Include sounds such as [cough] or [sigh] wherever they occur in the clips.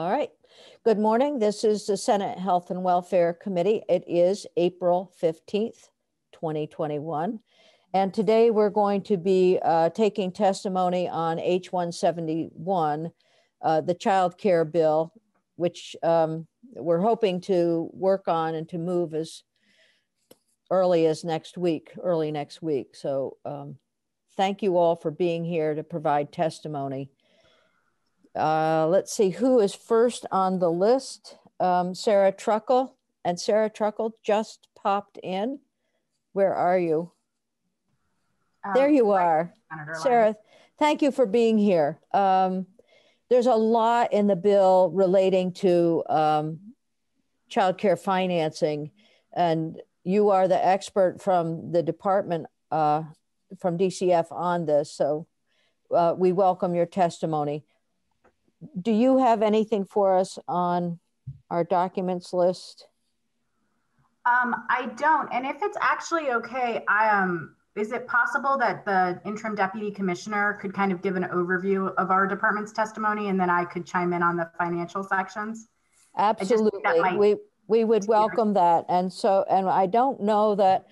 All right. Good morning. This is the Senate Health and Welfare Committee. It is April 15th, 2021. And today we're going to be uh, taking testimony on H171, uh, the child care bill, which um, we're hoping to work on and to move as early as next week, early next week. So um, thank you all for being here to provide testimony. Uh, let's see who is first on the list. Um, Sarah Truckle. And Sarah Truckle just popped in. Where are you? Um, there you are. Sarah, thank you for being here. Um, there's a lot in the bill relating to um, child care financing, and you are the expert from the department uh, from DCF on this. So uh, we welcome your testimony do you have anything for us on our documents list? Um, I don't. And if it's actually okay, I um, is it possible that the interim deputy commissioner could kind of give an overview of our department's testimony, and then I could chime in on the financial sections? Absolutely, we we would welcome that. And so, and I don't know that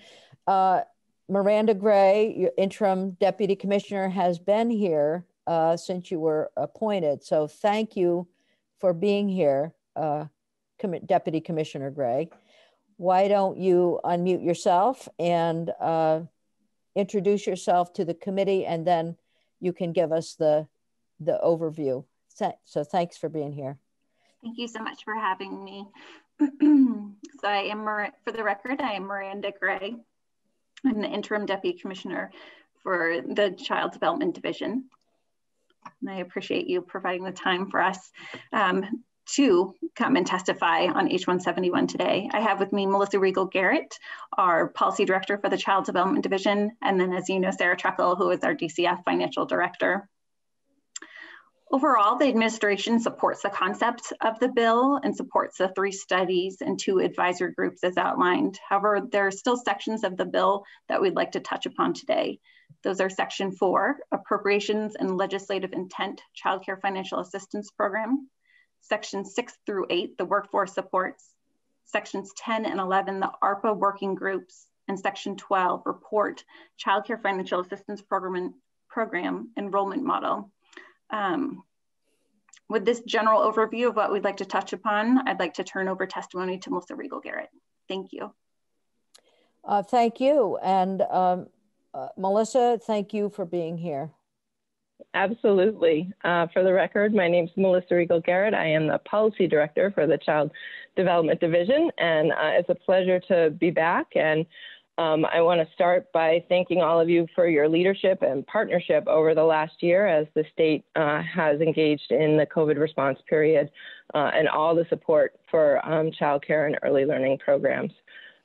uh, Miranda Gray, your interim deputy commissioner, has been here uh, since you were appointed. So thank you for being here, uh, Com Deputy Commissioner Gray. Why don't you unmute yourself and uh, introduce yourself to the committee and then you can give us the, the overview. So thanks for being here. Thank you so much for having me. [clears throat] so I am, for the record, I am Miranda Gray. I'm the interim deputy commissioner for the Child Development Division. And I appreciate you providing the time for us um, to come and testify on H171 today. I have with me Melissa Riegel Garrett, our Policy Director for the Child Development Division, and then as you know, Sarah Truckle, who is our DCF Financial Director. Overall, the administration supports the concept of the bill and supports the three studies and two advisory groups as outlined. However, there are still sections of the bill that we'd like to touch upon today. Those are section four, appropriations and legislative intent, childcare financial assistance program. Section six through eight, the workforce supports. Sections 10 and 11, the ARPA working groups. And section 12, report, childcare financial assistance program, program enrollment model. Um, with this general overview of what we'd like to touch upon, I'd like to turn over testimony to Melissa Riegel Garrett. Thank you. Uh, thank you. And um, uh, Melissa, thank you for being here. Absolutely. Uh, for the record, my name is Melissa Riegel Garrett. I am the Policy Director for the Child Development Division, and uh, it's a pleasure to be back. And um, I want to start by thanking all of you for your leadership and partnership over the last year as the state uh, has engaged in the COVID response period uh, and all the support for um, childcare and early learning programs.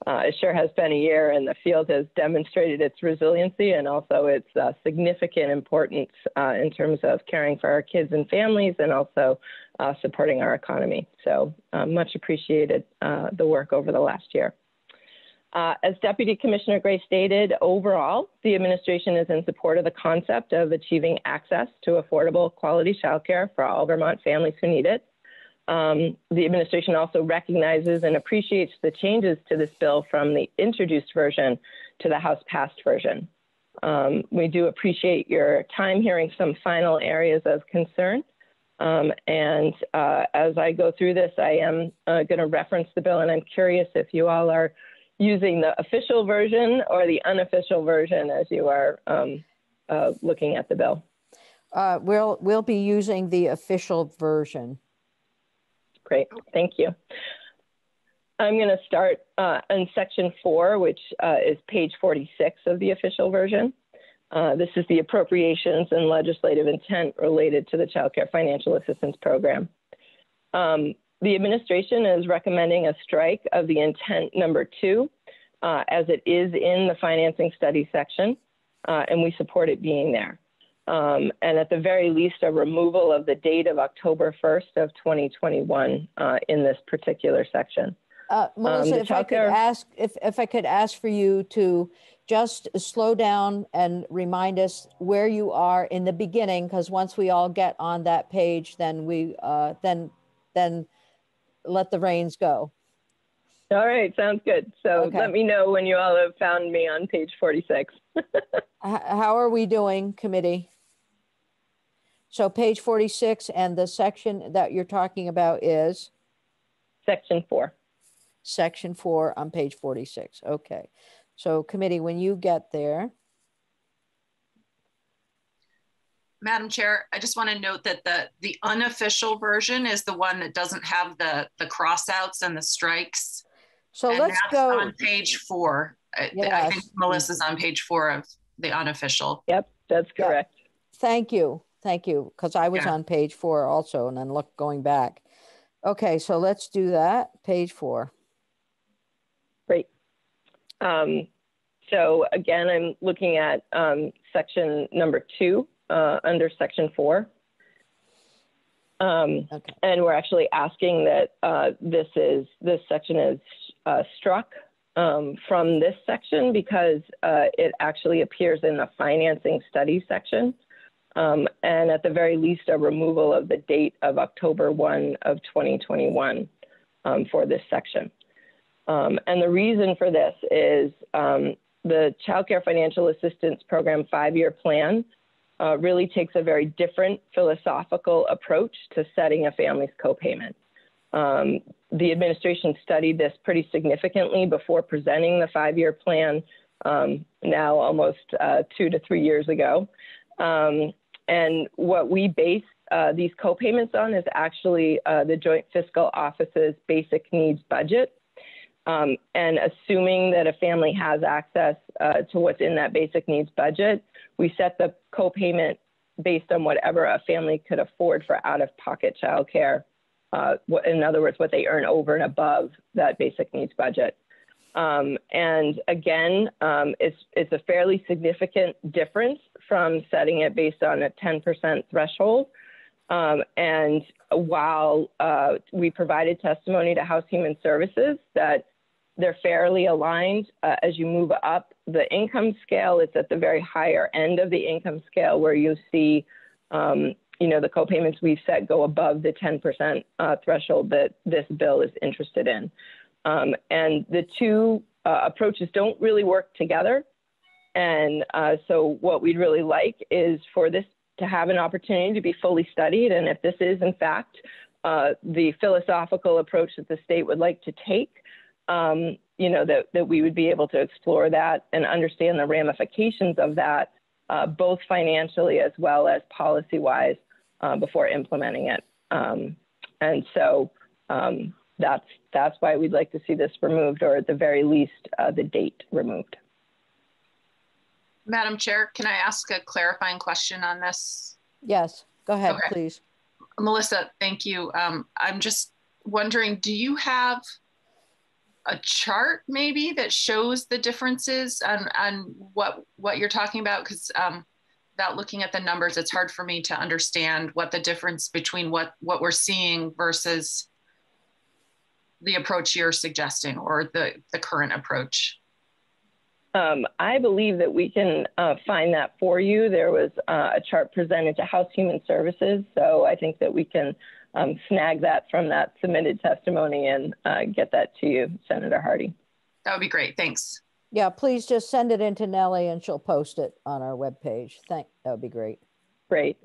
Uh, it sure has been a year, and the field has demonstrated its resiliency and also its uh, significant importance uh, in terms of caring for our kids and families and also uh, supporting our economy. So, uh, much appreciated uh, the work over the last year. as Deputy Commissioner Gray stated, overall, the administration is in support of the concept of achieving access to affordable quality childcare for all Vermont families who need it. Um, the administration also recognizes and appreciates the changes to this bill from the introduced version to the House passed version. Um, we do appreciate your time hearing some final areas of concern. Um, and uh, as I go through this, I am uh, going to reference the bill, and I'm curious if you all are using the official version or the unofficial version as you are um, uh, looking at the bill. Uh, we'll we'll be using the official version. Great, thank you. I'm going to start uh, in section four, which uh, is page 46 of the official version. Uh, this is the appropriations and legislative intent related to the Child Care Financial Assistance Program. Um, the administration is recommending a strike of the intent number two, uh, as it is in the financing study section, uh, and we support it being there um, and at the very least, a removal of the date of October 1st of 2021 uh, in this particular section. Uh, Melissa, um, if I could ask, if, if I could ask for you to just slow down and remind us where you are in the beginning, because once we all get on that page, then we, uh, then then let the reins go. All right, sounds good. So Okay. let me know when you all have found me on page 46. [laughs] How are we doing, committee? So page 46 and the section that you're talking about is Section four. section four on page 46. Okay. So committee, when you get there, Madam Chair, I just want to note that the, the unofficial version is the one that doesn't have the, the crossouts and the strikes. so And let's go. On page four. I, I Yes. think Melissa's on page four of the unofficial. Yep, that's Yeah. correct. Thank you. Thank you. Because I was Yeah. on page four also and then look going back. Okay, so let's do that. Page four. Great. Um, so again, I'm looking at um, section number two uh, under section four. Um, Okay. and we're actually asking that uh, this is this section is uh, struck um, from this section because uh, it actually appears in the financing study section. Um, and at the very least, a removal of the date of October 1 of 2021 um, for this section. Um, and the reason for this is um, the Child Care Financial Assistance Program five-year plan uh, really takes a very different philosophical approach to setting a family's copayment. Um, the administration studied this pretty significantly before presenting the five-year plan um, now almost uh, two to three years ago. Um, and what we base uh, these copayments on is actually uh, the Joint Fiscal Office's basic needs budget. Um, and assuming that a family has access uh, to what's in that basic needs budget, we set the copayment based on whatever a family could afford for out-of-pocket childcare. Uh, in other words, what they earn over and above that basic needs budget. Um, and again, um, it's, it's a fairly significant difference from setting it based on a 10% threshold. Um, and while uh, we provided testimony to House Human Services that they're fairly aligned uh, as you move up the income scale, it's at the very higher end of the income scale where you see, um, you know, the copayments we've set go above the 10% uh, threshold that this bill is interested in. Um, and the two uh, approaches don't really work together. And uh, so, what we'd really like is for this to have an opportunity to be fully studied. And if this is, in fact, uh, the philosophical approach that the state would like to take, um, you know, that, that we would be able to explore that and understand the ramifications of that, uh, both financially as well as policy wise, uh, before implementing it. Um, and so, um, that's that's why we'd like to see this removed, or at the very least, uh, the date removed. Madam Chair, can I ask a clarifying question on this? Yes, go ahead, Okay. please. Melissa, thank you. Um, I'm just wondering, do you have a chart maybe that shows the differences on, on what what you're talking about? Because um, without looking at the numbers, it's hard for me to understand what the difference between what what we're seeing versus the approach you're suggesting or the the current approach. Um, I believe that we can uh, find that for you. There was uh, a chart presented to House Human Services, so I think that we can um, snag that from that submitted testimony and uh, get that to you, Senator Hardy. That would be great. Thanks. Yeah, please just send it in to Nellie and she'll post it on our webpage. Thank, that would be great. Great.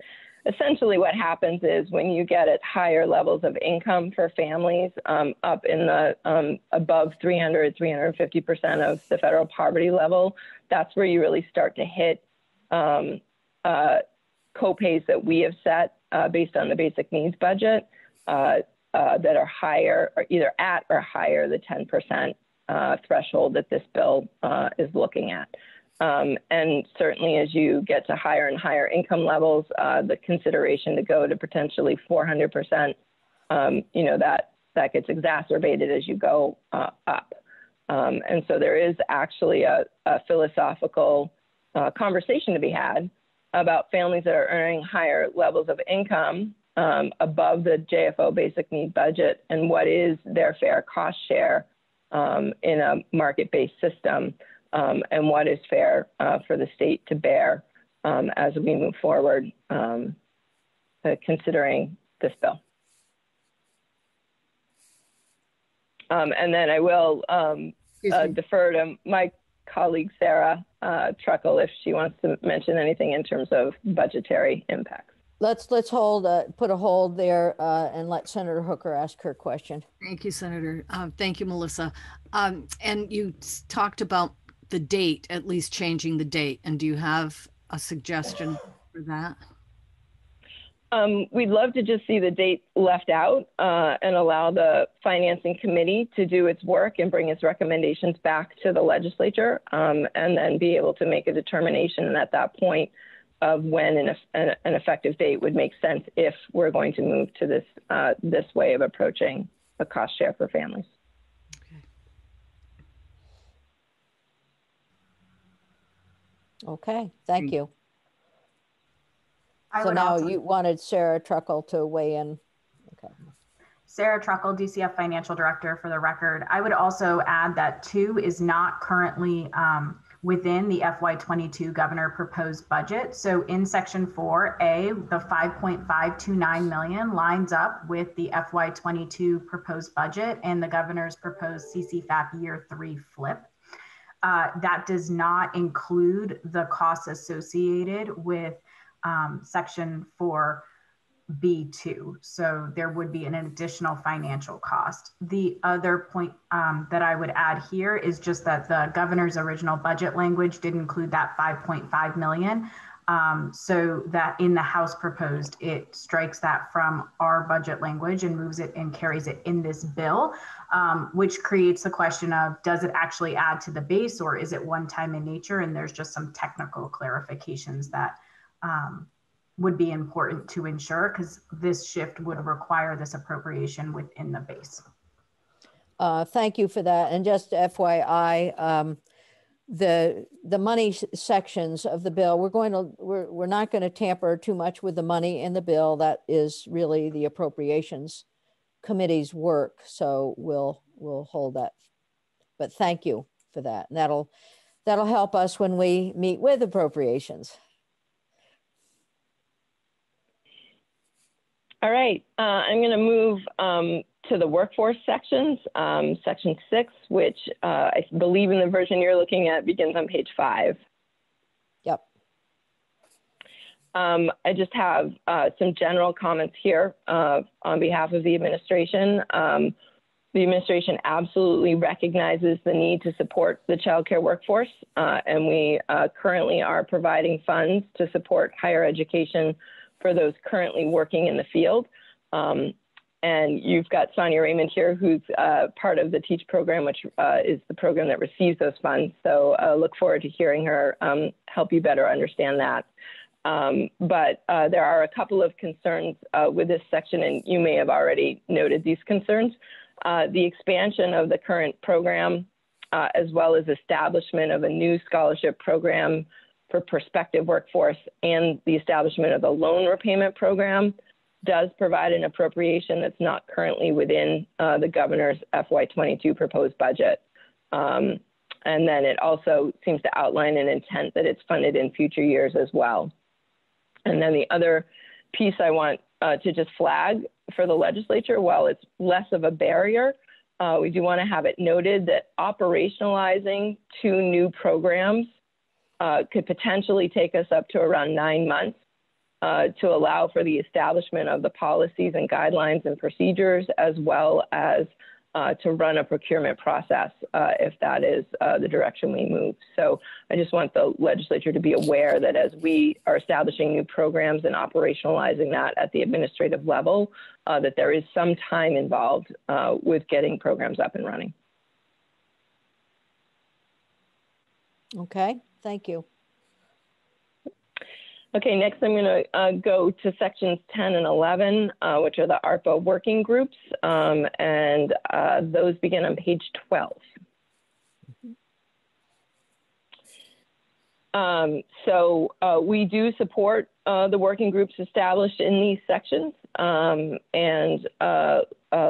Essentially, what happens is when you get at higher levels of income for families, um, up in the um, above 300, 350% of the federal poverty level, that's where you really start to hit um, uh, copays that we have set uh, based on the basic needs budget uh, uh, that are higher, or either at or higher the 10% uh, threshold that this bill uh, is looking at. Um, and certainly, as you get to higher and higher income levels, uh, the consideration to go to potentially 400%, um, you know, that that gets exacerbated as you go uh, up. Um, and so there is actually a, a philosophical uh, conversation to be had about families that are earning higher levels of income um, above the JFO basic need budget and what is their fair cost share um, in a market-based system um, and what is fair uh, for the state to bear um, as we move forward, um, uh, considering this bill. Um, and then I will um, uh, defer to my colleague Sarah uh, Truckle if she wants to mention anything in terms of budgetary impacts. Let's, let's hold, uh, put a hold there uh, and let Senator Hooker ask her question. Thank you, Senator. Uh, Thank you, Melissa. Um, And you talked about the date, at least changing the date. And do you have a suggestion for that? Um, we'd love to just see the date left out uh, and allow the financing committee to do its work and bring its recommendations back to the legislature, um, and then be able to make a determination at that point of when an, an effective date would make sense if we're going to move to this uh, this way of approaching a cost share for families. Okay, thank Thank you. I So would now also- you wanted Sarah Truckle to weigh in. Okay. Sarah Truckle, DCF Financial Director for the record. I would also add that two is not currently um, within the FY22 governor proposed budget. So in section 4A, the 5.529 million lines up with the FY22 proposed budget and the governor's proposed CCFAP year three flip. Uh, that does not include the costs associated with um, section 4 B2. So there would be an additional financial cost. The other point um, that I would add here is just that the governor's original budget language did include that 5.5 million. Um, so that in the House proposed, it strikes that from our budget language and moves it and carries it in this bill, um, which creates the question of does it actually add to the base or is it one time in nature? And there's just some technical clarifications that um, would be important to ensure because this shift would require this appropriation within the base. Uh, Thank you for that. And just FYI, um, the, the money sections of the bill, we're going to, we're, we're not going to tamper too much with the money in the bill. That is really the appropriations committee's work. So we'll, we'll hold that. But thank you for that. And that'll, that'll help us when we meet with appropriations. All right, uh, I'm going to move um, to the workforce sections, um, section six, which uh, I believe in the version you're looking at begins on page five. Yep. Um, I just have uh, some general comments here uh, on behalf of the administration. Um, the administration absolutely recognizes the need to support the childcare workforce, uh, and we uh, currently are providing funds to support higher education for those currently working in the field. Um, and you've got Sonia Raymond here, who's uh, part of the TEACH program, which uh, is the program that receives those funds. So uh, look forward to hearing her um, help you better understand that. Um, but uh, there are a couple of concerns uh, with this section, and you may have already noted these concerns. Uh, the expansion of the current program, as well as establishment of a new scholarship program for prospective workforce and the establishment of the loan repayment program does provide an appropriation that's not currently within uh, the governor's FY22 proposed budget. Um, and then it also seems to outline an intent that it's funded in future years as well. And then the other piece I want uh, to just flag for the legislature, while it's less of a barrier, uh, we do want to have it noted that operationalizing two new programs uh, could potentially take us up to around nine months uh, to allow for the establishment of the policies and guidelines and procedures, as well as uh, to run a procurement process uh, if that is uh, the direction we move. So I just want the legislature to be aware that as we are establishing new programs and operationalizing that at the administrative level, uh, that there is some time involved uh, with getting programs up and running. Okay, thank you. Okay, next I'm going to uh, go to sections 10 and 11, uh, which are the ARPA working groups, um, and uh, those begin on page 12. Um, so uh, we do support uh, the working groups established in these sections um, and uh,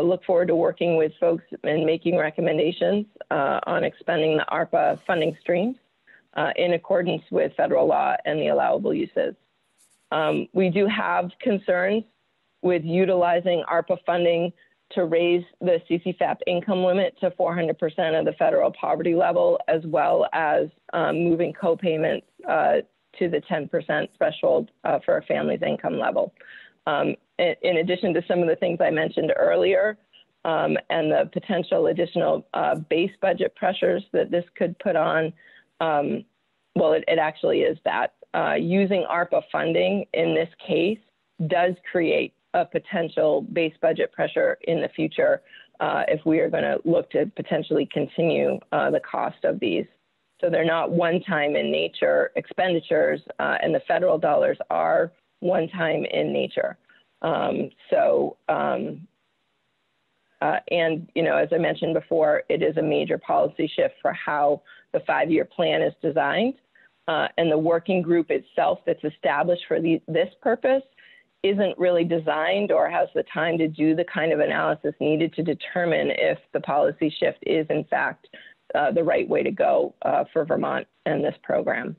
look forward to working with folks and making recommendations on expanding the ARPA funding streams uh, in accordance with federal law and the allowable uses. Um, we do have concerns with utilizing ARPA funding to raise the CCFAP income limit to 400% of the federal poverty level, as well as um, moving co-payments uh, to the 10% threshold uh, for a family's income level. Um, in, addition to some of the things I mentioned earlier, um, and the potential additional uh, base budget pressures that this could put on, um, well, it, it, actually is that. Uh, using ARPA funding in this case does create a potential base budget pressure in the future uh, if we are going to look to potentially continue uh, the cost of these. So they're not one time in nature expenditures, uh, and the federal dollars are one time in nature. Um, so, um, uh, and you know, as I mentioned before, it is a major policy shift for how the five year plan is designed. Uh, and the working group itself that's established for the, this purpose isn't really designed or has the time to do the kind of analysis needed to determine if the policy shift is in fact uh, the right way to go uh, for Vermont and this program.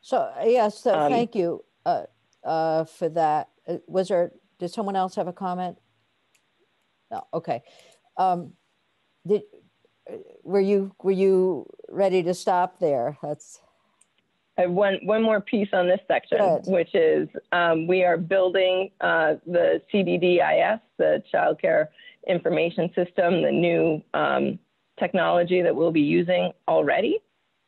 So yes, so um, thank you uh, uh for that. Was there? Did someone else have a comment? No. Okay. Um, did uh, were you were you ready to stop there? That's I have one, one more piece on this section, Good. which is um, we are building uh, the CDDIS, the Child Care Information System, the new um, technology that we'll be using already.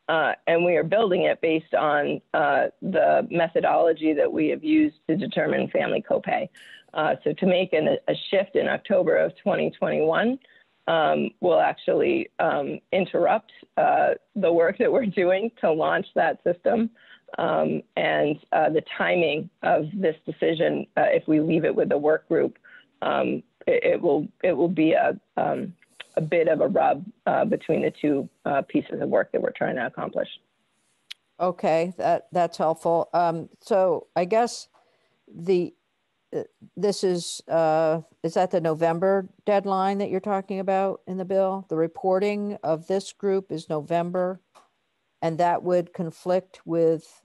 Uh, and we are building it based on uh, the methodology that we have used to determine family copay. Uh, so to make an, a shift in October of 2021, um, will actually um, interrupt uh, the work that we're doing to launch that system. Um, and uh, the timing of this decision, uh, if we leave it with the work group, um, it, it, will it will be a um, a bit of a rub uh, between the two uh, pieces of work that we're trying to accomplish. Okay, that that's helpful. Um, so I guess the this is, uh, is that the November deadline that you're talking about in the bill? The reporting of this group is November, and that would conflict with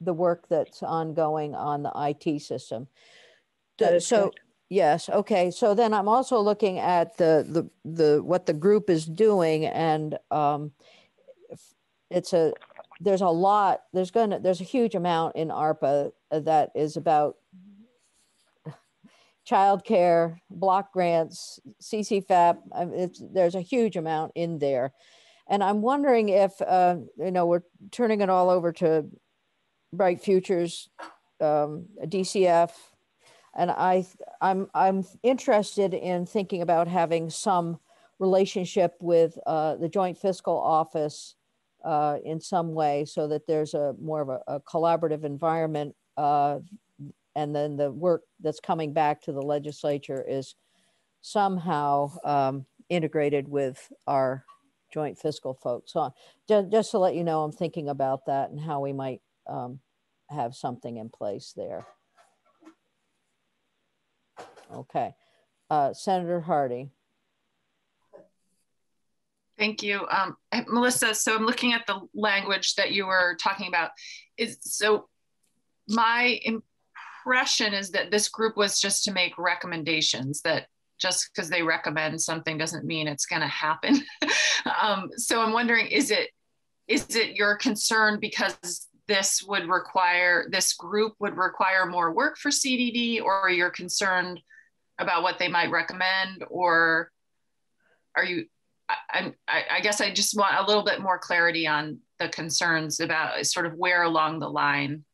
the work that's ongoing on the IT system. so, correct. yes, okay. So then I'm also looking at the the the what the group is doing, and um, it's a there's a lot there's gonna there's a huge amount in arpa that is about childcare block grants ccfap there's a huge amount in there. And i'm wondering if uh, you know we're turning it all over to bright futures um, dcf and i i'm i'm interested in thinking about having some relationship with uh, the joint fiscal office uh, in some way so that there's a more of a, a collaborative environment uh, and then the work that's coming back to the legislature is somehow um, integrated with our joint fiscal folks. So just, just to let you know, I'm thinking about that and how we might um, have something in place there. Okay. Uh, Senator Hardy. Thank you. Um, Melissa, so I'm looking at the language that you were talking about. Is So my impression is that this group was just to make recommendations that just because they recommend something doesn't mean it's going to happen. [laughs] um, so I'm wondering, is it is it your concern because this would require this group would require more work for CDD, or you're concerned about what they might recommend, or are you I, I, guess I just want a little bit more clarity on the concerns about sort of where along the line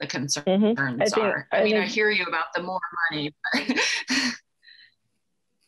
the concerns mm-hmm. I think, are. I, I mean, think, I hear you about the more money. [laughs]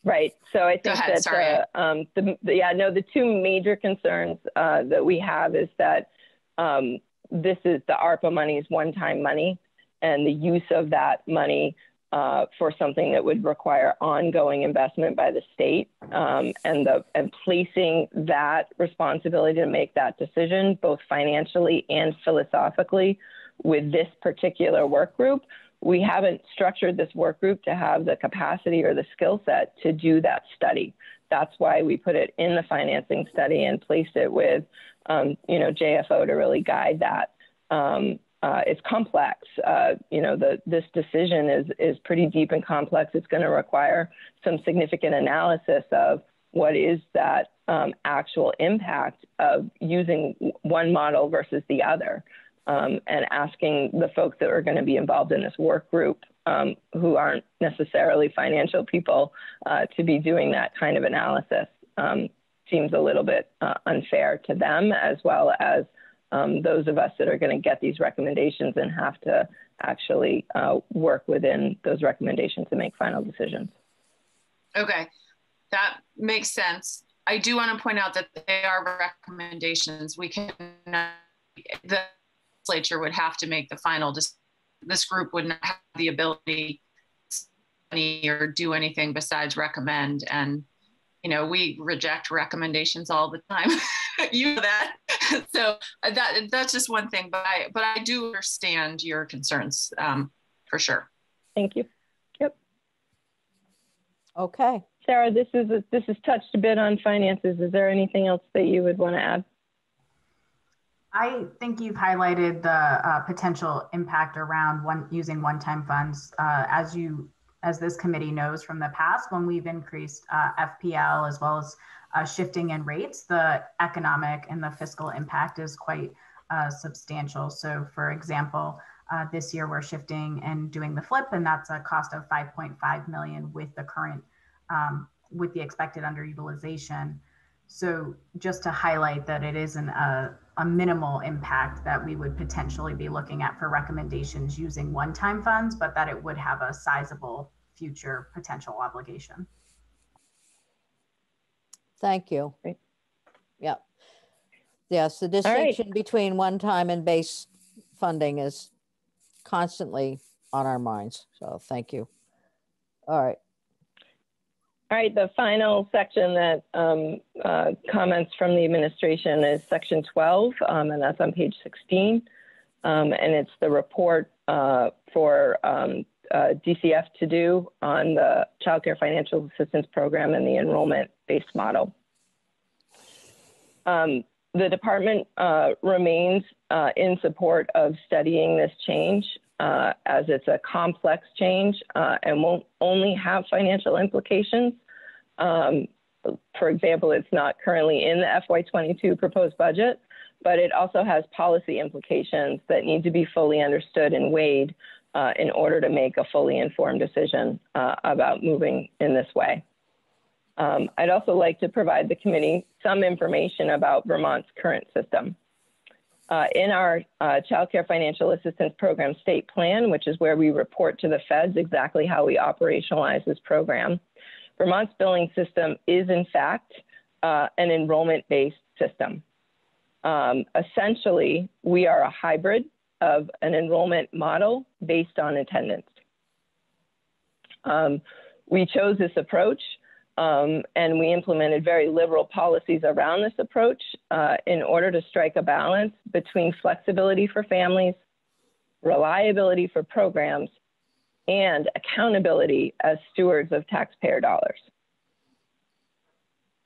right. So I think ahead, that the, um, the, the, yeah, no, the two major concerns uh, that we have is that um, this is the ARPA money is one-time money, and the use of that money uh, for something that would require ongoing investment by the state um, and the and placing that responsibility to make that decision both financially and philosophically with this particular work group. We haven't structured this work group to have the capacity or the skill set to do that study. That's why we put it in the financing study and placed it with um, you know jfo to really guide that um, uh, it's complex. Uh, you know, the, this decision is, is pretty deep and complex. It's going to require some significant analysis of what is that um, actual impact of using one model versus the other, um, and asking the folks that are going to be involved in this work group um, who aren't necessarily financial people uh, to be doing that kind of analysis um, seems a little bit uh, unfair to them as well as um, those of us that are going to get these recommendations and have to actually uh, work within those recommendations to make final decisions. Okay, that makes sense. I do want to point out that they are recommendations. We can, the legislature would have to make the final decision. This group would not have the ability or do anything besides recommend. And, you know, we reject recommendations all the time. [laughs] you know that. [laughs] so uh, that that's just one thing, but I but I do understand your concerns um, for sure. Thank you. Yep. Okay. Sarah, this is a, this has touched a bit on finances. Is there anything else that you would want to add? I think you've highlighted the uh, potential impact around one using one-time funds. Uh, as you, as this committee knows from the past, when we've increased uh, FPL as well as uh, shifting in rates, the economic and the fiscal impact is quite uh, substantial. So, for example, uh, this year we're shifting and doing the flip, and that's a cost of 5.5 million with the current um, with the expected underutilization. So just to highlight that it isn't a, a minimal impact that we would potentially be looking at for recommendations using one-time funds, but that it would have a sizable future potential obligation. Thank you. Great. Yep. Yes, the right. distinction between one-time and base funding is constantly on our minds. So thank you. All right. All right, the final section that um, uh, comments from the administration is section 12, um, and that's on page 16. Um, and it's the report uh, for um, uh, DCF to do on the Child Care Financial Assistance Program and the enrollment-based model. Um, the department uh, remains uh, in support of studying this change uh, as it's a complex change uh, and won't only have financial implications. Um, for example, it's not currently in the FY22 proposed budget, but it also has policy implications that need to be fully understood and weighed uh, in order to make a fully informed decision uh, about moving in this way. Um, I'd also like to provide the committee some information about Vermont's current system. Uh, in our uh, Child Care Financial Assistance Program state plan, which is where we report to the feds exactly how we operationalize this program, Vermont's billing system is in fact uh, an enrollment-based system. Um, essentially, we are a hybrid of an enrollment model based on attendance. Um, we chose this approach um, and we implemented very liberal policies around this approach uh, in order to strike a balance between flexibility for families, reliability for programs, and accountability as stewards of taxpayer dollars.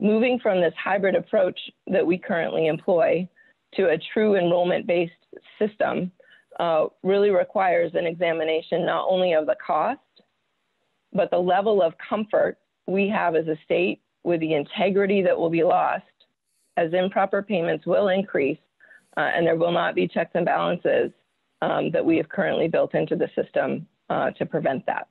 Moving from this hybrid approach that we currently employ to a true enrollment based system uh, really requires an examination not only of the cost, but the level of comfort we have as a state with the integrity that will be lost as improper payments will increase uh, and there will not be checks and balances um, that we have currently built into the system uh, to prevent that.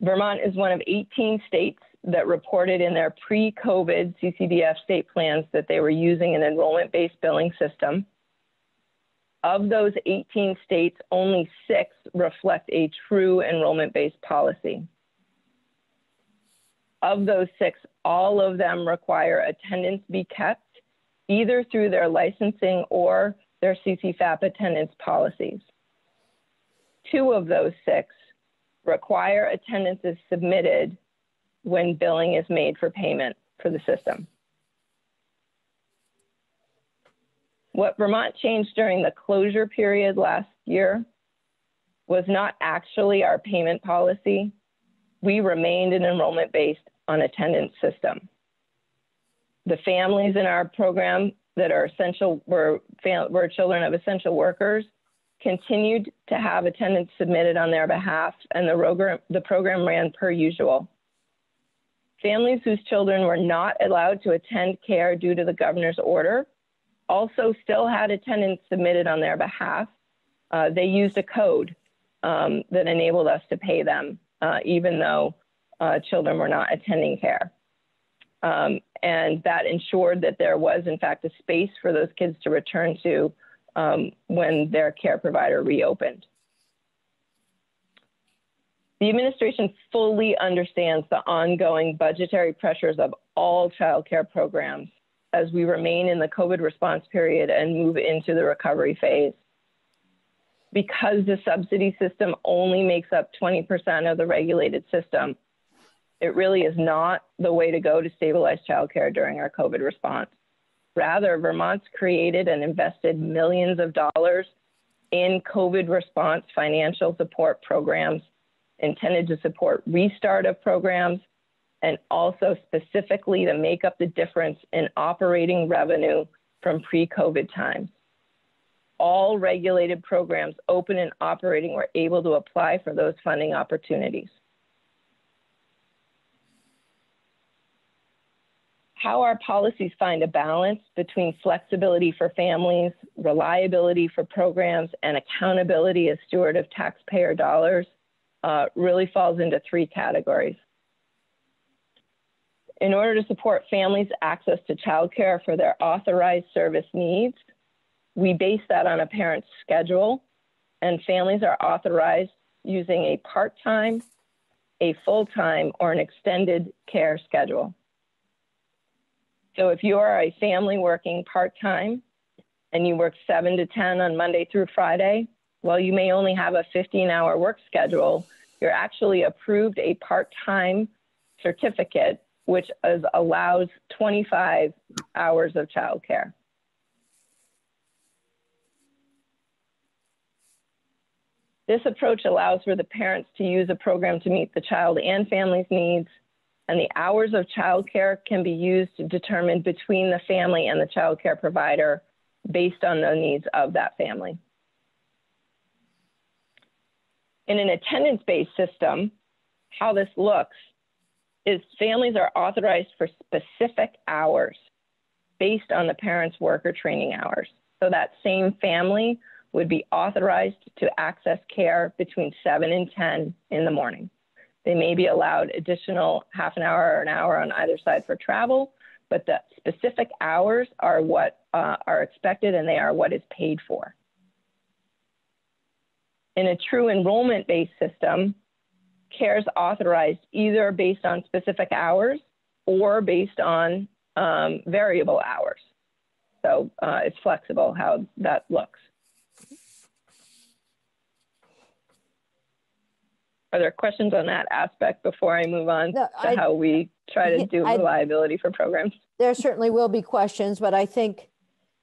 Vermont is one of 18 states that reported in their pre-COVID CCDF state plans that they were using an enrollment-based billing system. Of those 18 states, only six reflect a true enrollment-based policy. Of those six, all of them require attendance be kept either through their licensing or their CCFAP attendance policies. Two of those six require attendance is submitted when billing is made for payment for the system. What Vermont changed during the closure period last year was not actually our payment policy. We remained an enrollment based on attendance system. The families in our program that are essential were, were children of essential workers continued to have attendance submitted on their behalf, and the program, the program ran per usual. Families whose children were not allowed to attend care due to the governor's order also still had attendance submitted on their behalf. Uh, they used a code um, that enabled us to pay them, uh, even though uh, children were not attending care. Um, and that ensured that there was, in fact, a space for those kids to return to um, when their care provider reopened. The administration fully understands the ongoing budgetary pressures of all child care programs as we remain in the COVID response period and move into the recovery phase. Because the subsidy system only makes up 20% of the regulated system, it really is not the way to go to stabilize childcare during our COVID response. Rather, Vermont's created and invested millions of dollars in COVID response financial support programs intended to support restart of programs and also specifically to make up the difference in operating revenue from pre COVID times. All regulated programs open and operating were able to apply for those funding opportunities. how our policies find a balance between flexibility for families, reliability for programs, and accountability as steward of taxpayer dollars uh, really falls into three categories. In order to support families' access to childcare for their authorized service needs, we base that on a parent's schedule, and families are authorized using a part time, a full time, or an extended care schedule. So if you are a family working part time and you work seven to 10 on Monday through Friday, while you may only have a 15 hour work schedule, you're actually approved a part time certificate, which is, allows 25 hours of childcare. This approach allows for the parents to use a program to meet the child and family's needs and the hours of childcare can be used to determine between the family and the childcare provider based on the needs of that family. In an attendance based system, how this looks is families are authorized for specific hours based on the parent's work or training hours. So that same family would be authorized to access care between 7 and 10 in the morning. They may be allowed additional half an hour or an hour on either side for travel, but the specific hours are what uh, are expected and they are what is paid for. In a true enrollment based system, care is authorized either based on specific hours or based on um, variable hours. So uh, it's flexible how that looks. Are there questions on that aspect before I move on no, to I, how we try to do I, reliability for programs? There certainly will be questions, but I think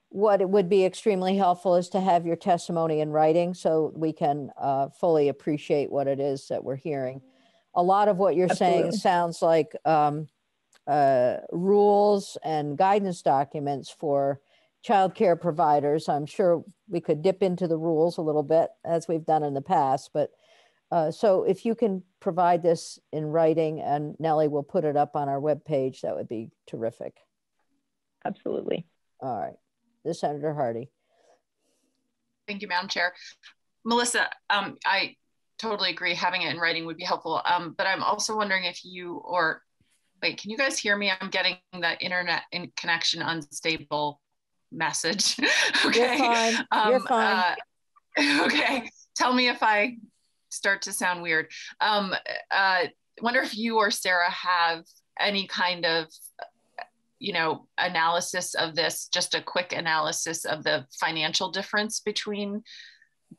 what it would be extremely helpful is to have your testimony in writing so we can uh, fully appreciate what it is that we're hearing. A lot of what you're Absolutely. saying sounds like um, uh, rules and guidance documents for childcare providers. I'm sure we could dip into the rules a little bit as we've done in the past, but uh, so if you can provide this in writing and Nellie will put it up on our webpage, that would be terrific. Absolutely. All right. The Senator Hardy. Thank you, Madam Chair. Melissa, um, I totally agree. Having it in writing would be helpful. Um, but I'm also wondering if you, or wait, can you guys hear me? I'm getting the internet in connection unstable message. [laughs] okay. You're fine. Um, You're fine. Uh, [laughs] okay. Tell me if I start to sound weird. Um, uh, wonder if you or Sarah have any kind of you know analysis of this just a quick analysis of the financial difference between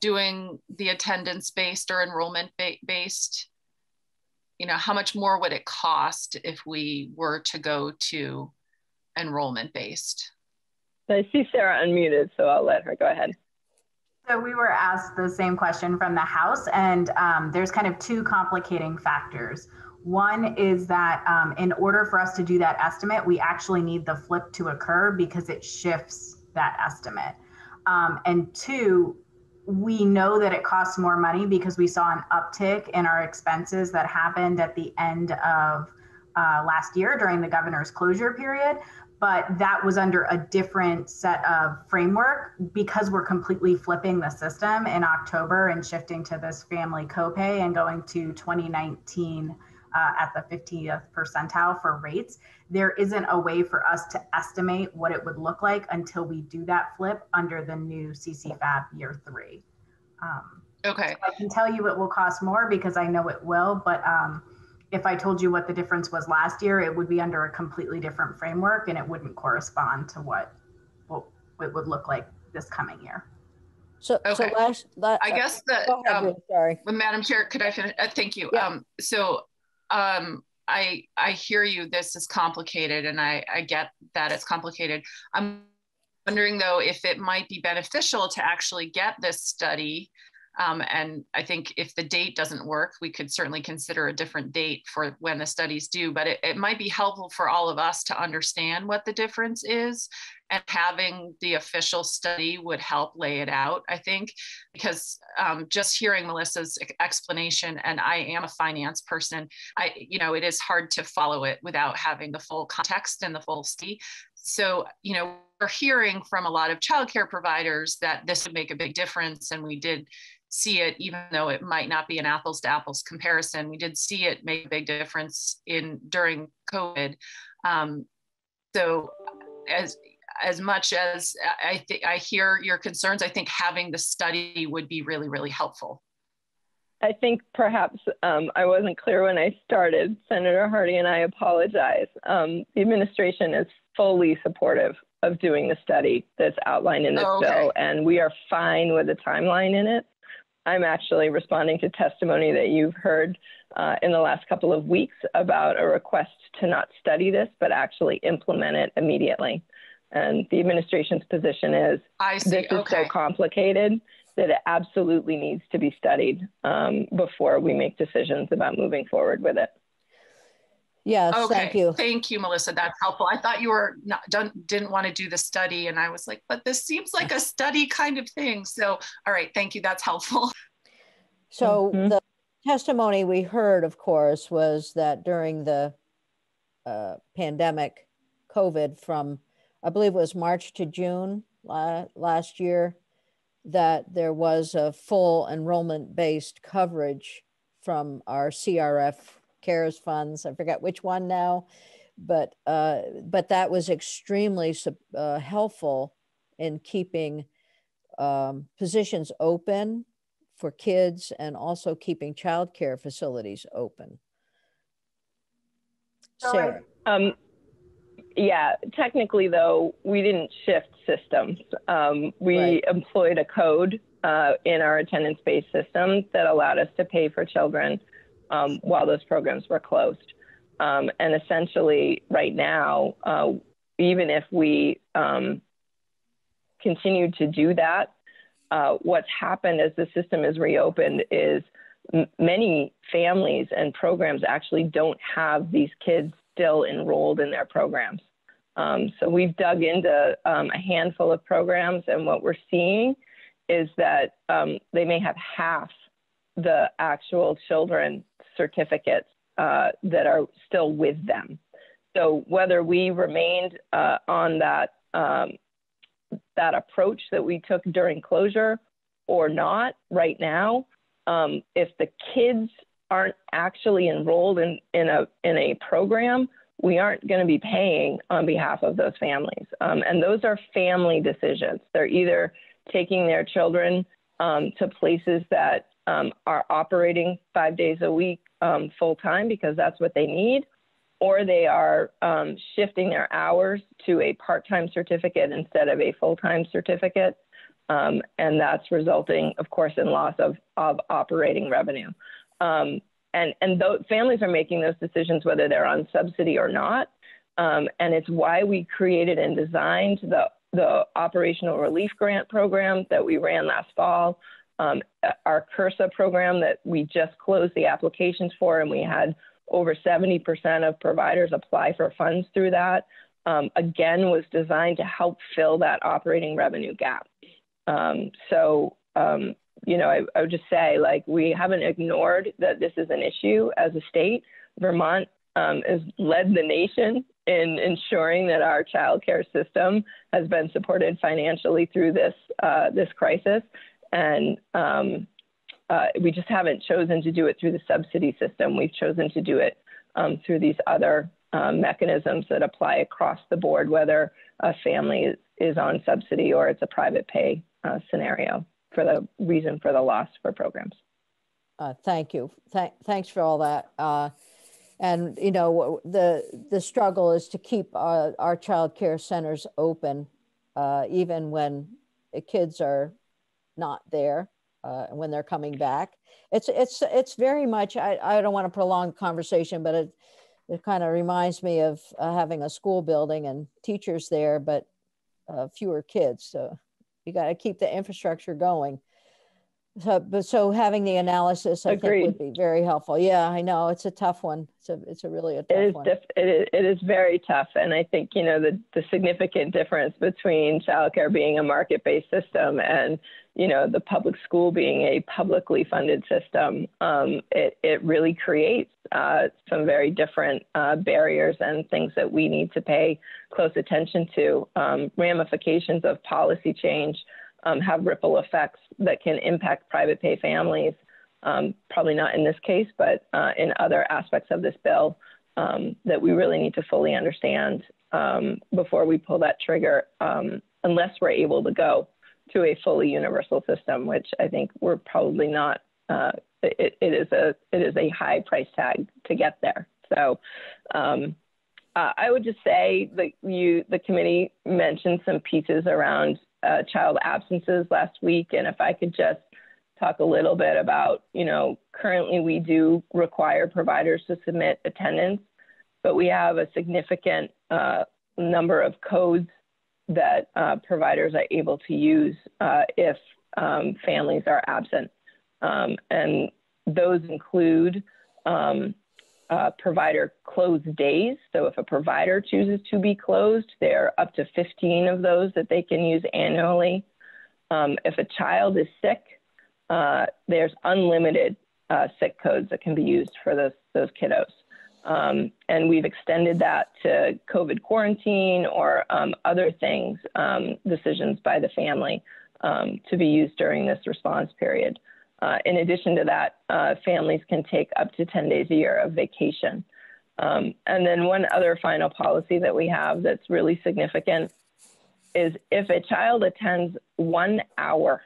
doing the attendance based or enrollment ba- based you know how much more would it cost if we were to go to enrollment based i see sarah unmuted so i'll let her go ahead so we were asked the same question from the House, and um, there's kind of two complicating factors. One is that um, in order for us to do that estimate, we actually need the flip to occur because it shifts that estimate. Um, and two, we know that it costs more money because we saw an uptick in our expenses that happened at the end of uh, last year during the governor's closure period but that was under a different set of framework because we're completely flipping the system in October and shifting to this family copay and going to 2019 uh, at the 50th percentile for rates. There isn't a way for us to estimate what it would look like until we do that flip under the new CCFAP year three. Um, okay. So I can tell you it will cost more because I know it will, but um, if I told you what the difference was last year, it would be under a completely different framework and it wouldn't correspond to what, what it would look like this coming year. So, so last, la- I guess that, go ahead, um, sorry. well, Madam Chair, could I finish? Uh, thank you. Yeah. Um, so um, I I hear you. This is complicated, and I I get that it's complicated. I'm wondering though if it might be beneficial to actually get this study. Um, and I think if the date doesn't work, we could certainly consider a different date for when the studies do, But it, it might be helpful for all of us to understand what the difference is. And having the official study would help lay it out i think because um, just hearing melissa's explanation and i am a finance person i you know it is hard to follow it without having the full context and the full study so you know we're hearing from a lot of childcare providers that this would make a big difference and we did see it even though it might not be an apples to apples comparison we did see it make a big difference in during covid um, so as as much as I think I hear your concerns, I think having the study would be really, really helpful. I think perhaps um, I wasn't clear when I started, Senator Hardy, and I apologize. Um, the administration is fully supportive of doing the study that's outlined in this Oh, okay. bill, and we are fine with the timeline in it. I'm actually responding to testimony that you've heard uh, in the last couple of weeks about a request to not study this, but actually implement it immediately. And the administration's position is this is okay. so complicated that it absolutely needs to be studied um, before we make decisions about moving forward with it. Yes, okay. thank you. Thank you, Melissa. That's helpful. I thought you were not done, didn't want to do the study. And I was like, but this seems like a study kind of thing. So, all right. Thank you. That's helpful. [laughs] So Mhm. the testimony we heard, of course, was that during the uh, pandemic, COVID from, I believe it was March to June la- last year, that there was a full enrollment-based coverage from our CRF CARES funds. I forget which one now, but uh, but that was extremely uh, helpful in keeping um, positions open for kids and also keeping childcare facilities open. So Sarah, Um, yeah, technically, though, we didn't shift systems. Um, we Right. employed a code uh, in our attendance based system that allowed us to pay for children um, while those programs were closed. Um, and essentially, right now, uh, even if we um, continue to do that, uh, what's happened as the system is reopened is m- many families and programs actually don't have these kids still enrolled in their programs. Um, so we've dug into um, a handful of programs, and what we're seeing is that um, they may have half the actual children certificates uh, that are still with them. So whether we remained uh, on that um, that approach that we took during closure or not, right now, um, if the kids aren't actually enrolled in, in a in a program, we aren't going to be paying on behalf of those families. Um, and those are family decisions. They're either taking their children um, to places that um, are operating five days a week um, full time because that's what they need, or they are um, shifting their hours to a part time certificate instead of a full time certificate. Um, and that's resulting, of course, in loss of, of operating revenue. Um, and and those families are making those decisions whether they're on subsidy or not. Um, and it's why we created and designed the the operational relief grant program that we ran last fall, um, our CURSA program that we just closed the applications for, and we had over 70% of providers apply for funds through that. Um, again, was designed to help fill that operating revenue gap. Um, so, um, you know, I, I, would just say, like, we haven't ignored that this is an issue as a state. Vermont um, has led the nation in ensuring that our child care system has been supported financially through this uh, this crisis, and um, uh, we just haven't chosen to do it through the subsidy system. We've chosen to do it um, through these other um, mechanisms that apply across the board, whether a family is, is on subsidy or it's a private pay uh, scenario for the reason for the loss for programs. Uh, thank you. Th thanks for all that. Uh, and you know the the struggle is to keep our, our child care centers open, uh, even when kids are not there uh, when they're coming back. It's it's it's very much. I, I don't want to prolong the conversation, but it it kind of reminds me of uh, having a school building and teachers there, but uh, fewer kids. So you got to keep the infrastructure going. So, but so having the analysis, I Agreed. think, would be very helpful. Yeah, I know it's a tough one. It's a, it's a really a tough it is one. Diff- it, is, it is very tough, and I think you know the the significant difference between childcare being a market-based system and you know the public school being a publicly funded system. Um, it it really creates uh, some very different uh, barriers and things that we need to pay close attention to. Um, ramifications of policy change um, have ripple effects that can impact private pay families. Um, probably not in this case, but uh, in other aspects of this bill um, that we really need to fully understand um, before we pull that trigger, um, unless we're able to go to a fully universal system, which I think we're probably not. Uh, it, it is a it is a high price tag to get there. So. Um, uh, I would just say that you, the committee mentioned some pieces around uh, child absences last week, and if I could just talk a little bit about, you know, currently we do require providers to submit attendance, but we have a significant uh, number of codes that uh, providers are able to use uh, if um, families are absent. Um, and those include um, uh, provider closed days. So if a provider chooses to be closed, there are up to 15 of those that they can use annually. Um, if a child is sick, uh, there's unlimited uh, sick codes that can be used for those, those kiddos. Um, and we've extended that to COVID quarantine or um, other things, um, decisions by the family um, to be used during this response period. Uh, in addition to that, uh, families can take up to 10 days a year of vacation. Um, and then one other final policy that we have that's really significant is if a child attends one hour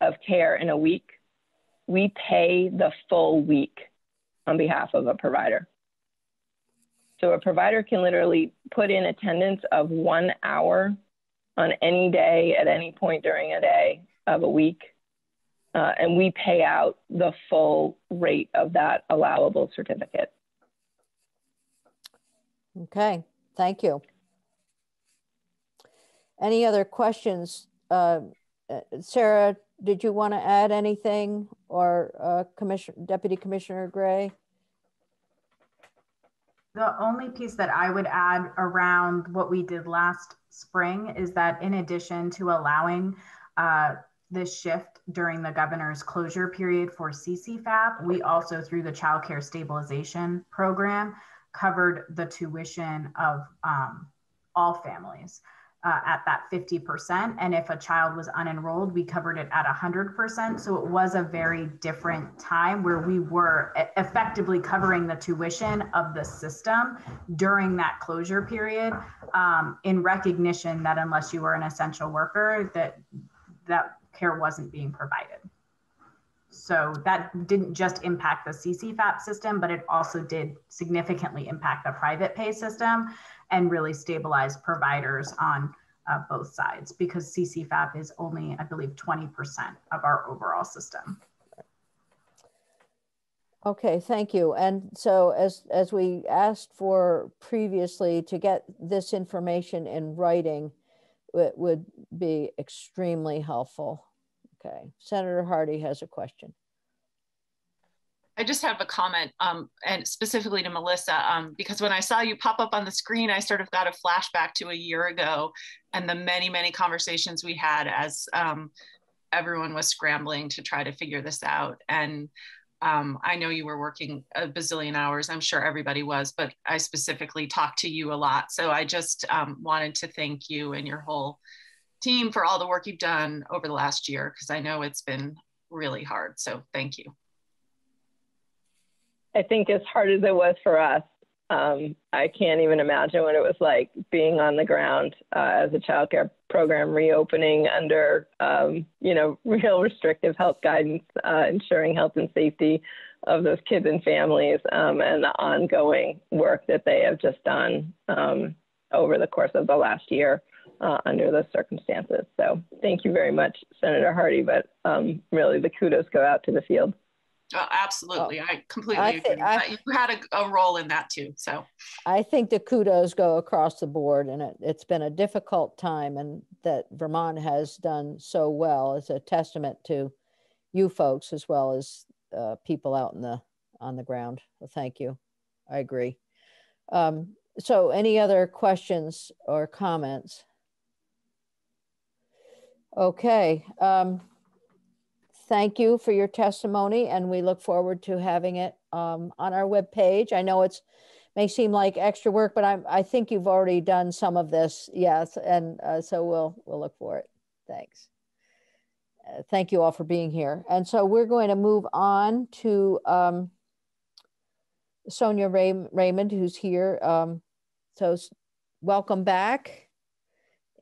of care in a week, we pay the full week on behalf of a provider. So a provider can literally put in attendance of one hour on any day at any point during a day of a week uh, and we pay out the full rate of that allowable certificate. Okay, thank you. Any other questions? Uh, uh Sarah, did you want to add anything or uh, Commissioner, Deputy Commissioner Gray? The only piece that I would add around what we did last spring is that in addition to allowing uh, this shift during the governor's closure period for CCFAP. We also, through the Child Care Stabilization Program, covered the tuition of um, all families uh, at that 50%. And if a child was unenrolled, we covered it at 100%. So it was a very different time where we were effectively covering the tuition of the system during that closure period um, in recognition that unless you were an essential worker, that that care wasn't being provided. So that didn't just impact the CCFAP system, but it also did significantly impact the private pay system and really stabilize providers on uh, both sides because CCFAP is only, I believe, 20% of our overall system. Okay, thank you. And so as, as we asked for previously to get this information in writing, it would be extremely helpful. Okay, Senator Hardy has a question. I just have a comment, um, and specifically to Melissa, um, because when I saw you pop up on the screen, I sort of got a flashback to a year ago and the many, many conversations we had as um, everyone was scrambling to try to figure this out. And um, I know you were working a bazillion hours. I'm sure everybody was, but I specifically talked to you a lot. So I just um, wanted to thank you and your whole team for all the work you've done over the last year, because I know it's been really hard. So thank you. I think as hard as it was for us, um, I can't even imagine what it was like being on the ground uh, as a childcare program reopening under, um, you know, [laughs] real restrictive health guidance, uh, ensuring health and safety of those kids and families, um, and the ongoing work that they have just done um, over the course of the last year uh, under those circumstances. So thank you very much, Senator Hardy, but um, really the kudos go out to the field. Oh, absolutely. Oh, I completely I agree. I, you had a, a, role in that too. So I think the kudos go across the board and it, it's been a difficult time and that Vermont has done so well is a testament to you folks as well as uh, people out in the on the ground. Well, thank you. I agree. Um, so any other questions or comments? Okay. Um, thank you for your testimony and we look forward to having it um, on our web page. I know it's may seem like extra work, but I'm, I think you've already done some of this. Yes. And uh, so we'll, we'll look for it. Thanks. Uh, thank you all for being here. And so we're going to move on to um, Sonia Ray Raymond, who's here. Um, so welcome back.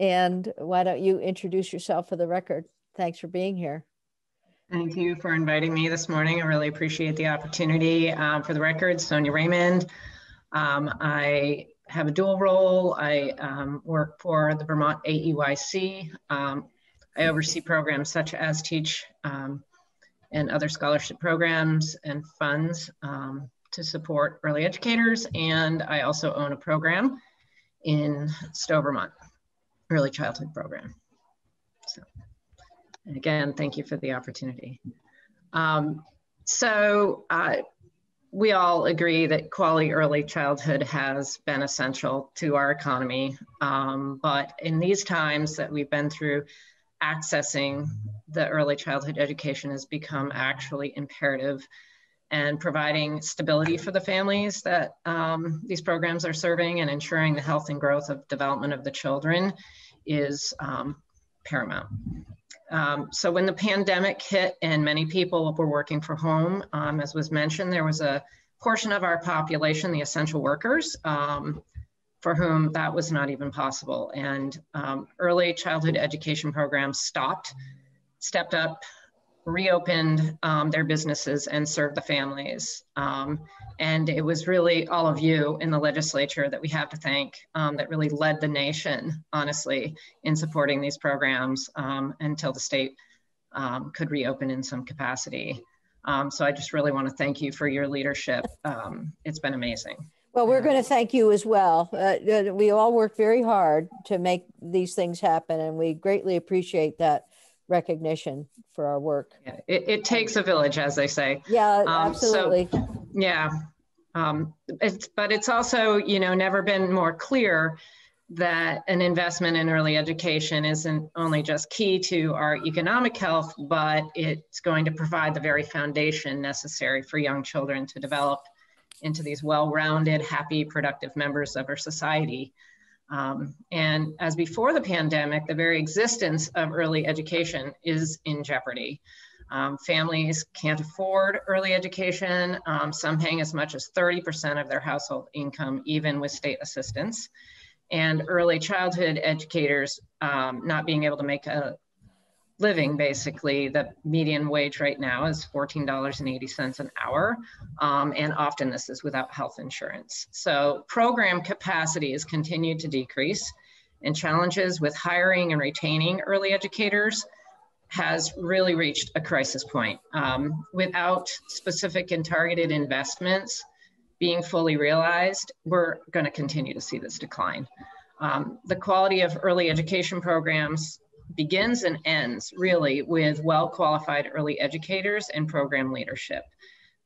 And why don't you introduce yourself for the record? Thanks for being here. Thank you for inviting me this morning. I really appreciate the opportunity. Um, for the record, Sonia Raymond. Um, I have a dual role. I um, work for the Vermont AEYC. Um, I oversee programs such as Teach um, and other scholarship programs and funds um, to support early educators. And I also own a program in Stowe, Vermont, early childhood program. Again, thank you for the opportunity. Um, so uh, we all agree that quality early childhood has been essential to our economy. Um, but in these times that we've been through, accessing the early childhood education has become actually imperative and providing stability for the families that um, these programs are serving and ensuring the health and growth of development of the children is um, paramount. Um, so when the pandemic hit and many people were working from home, um, as was mentioned, there was a portion of our population, the essential workers, um, for whom that was not even possible. And um, early childhood education programs stopped, stepped up, reopened um, their businesses and served the families. Um, and it was really all of you in the legislature that we have to thank um, that really led the nation, honestly, in supporting these programs um, until the state um, could reopen in some capacity. Um, so I just really want to thank you for your leadership. it's been amazing. Well, we're going to thank you as well. Uh, uh, we all worked very hard to make these things happen, and we greatly appreciate that recognition for our work. Yeah, it, it takes a village, as they say. Yeah, um, absolutely. So, yeah. Um, it's, but it's also, you know, never been more clear that an investment in early education isn't only just key to our economic health, but it's going to provide the very foundation necessary for young children to develop into these well-rounded, happy, productive members of our society. Um, and as before the pandemic, the very existence of early education is in jeopardy. Um, families can't afford early education. Um, some paying as much as 30% of their household income, even with state assistance. And early childhood educators um, not being able to make a living basically. The median wage right now is $14.80 an hour um, and often this is without health insurance. So program capacity has continued to decrease and challenges with hiring and retaining early educators has really reached a crisis point. Um, without specific and targeted investments being fully realized we're going to continue to see this decline. Um, the quality of early education programs begins and ends really with well qualified early educators and program leadership.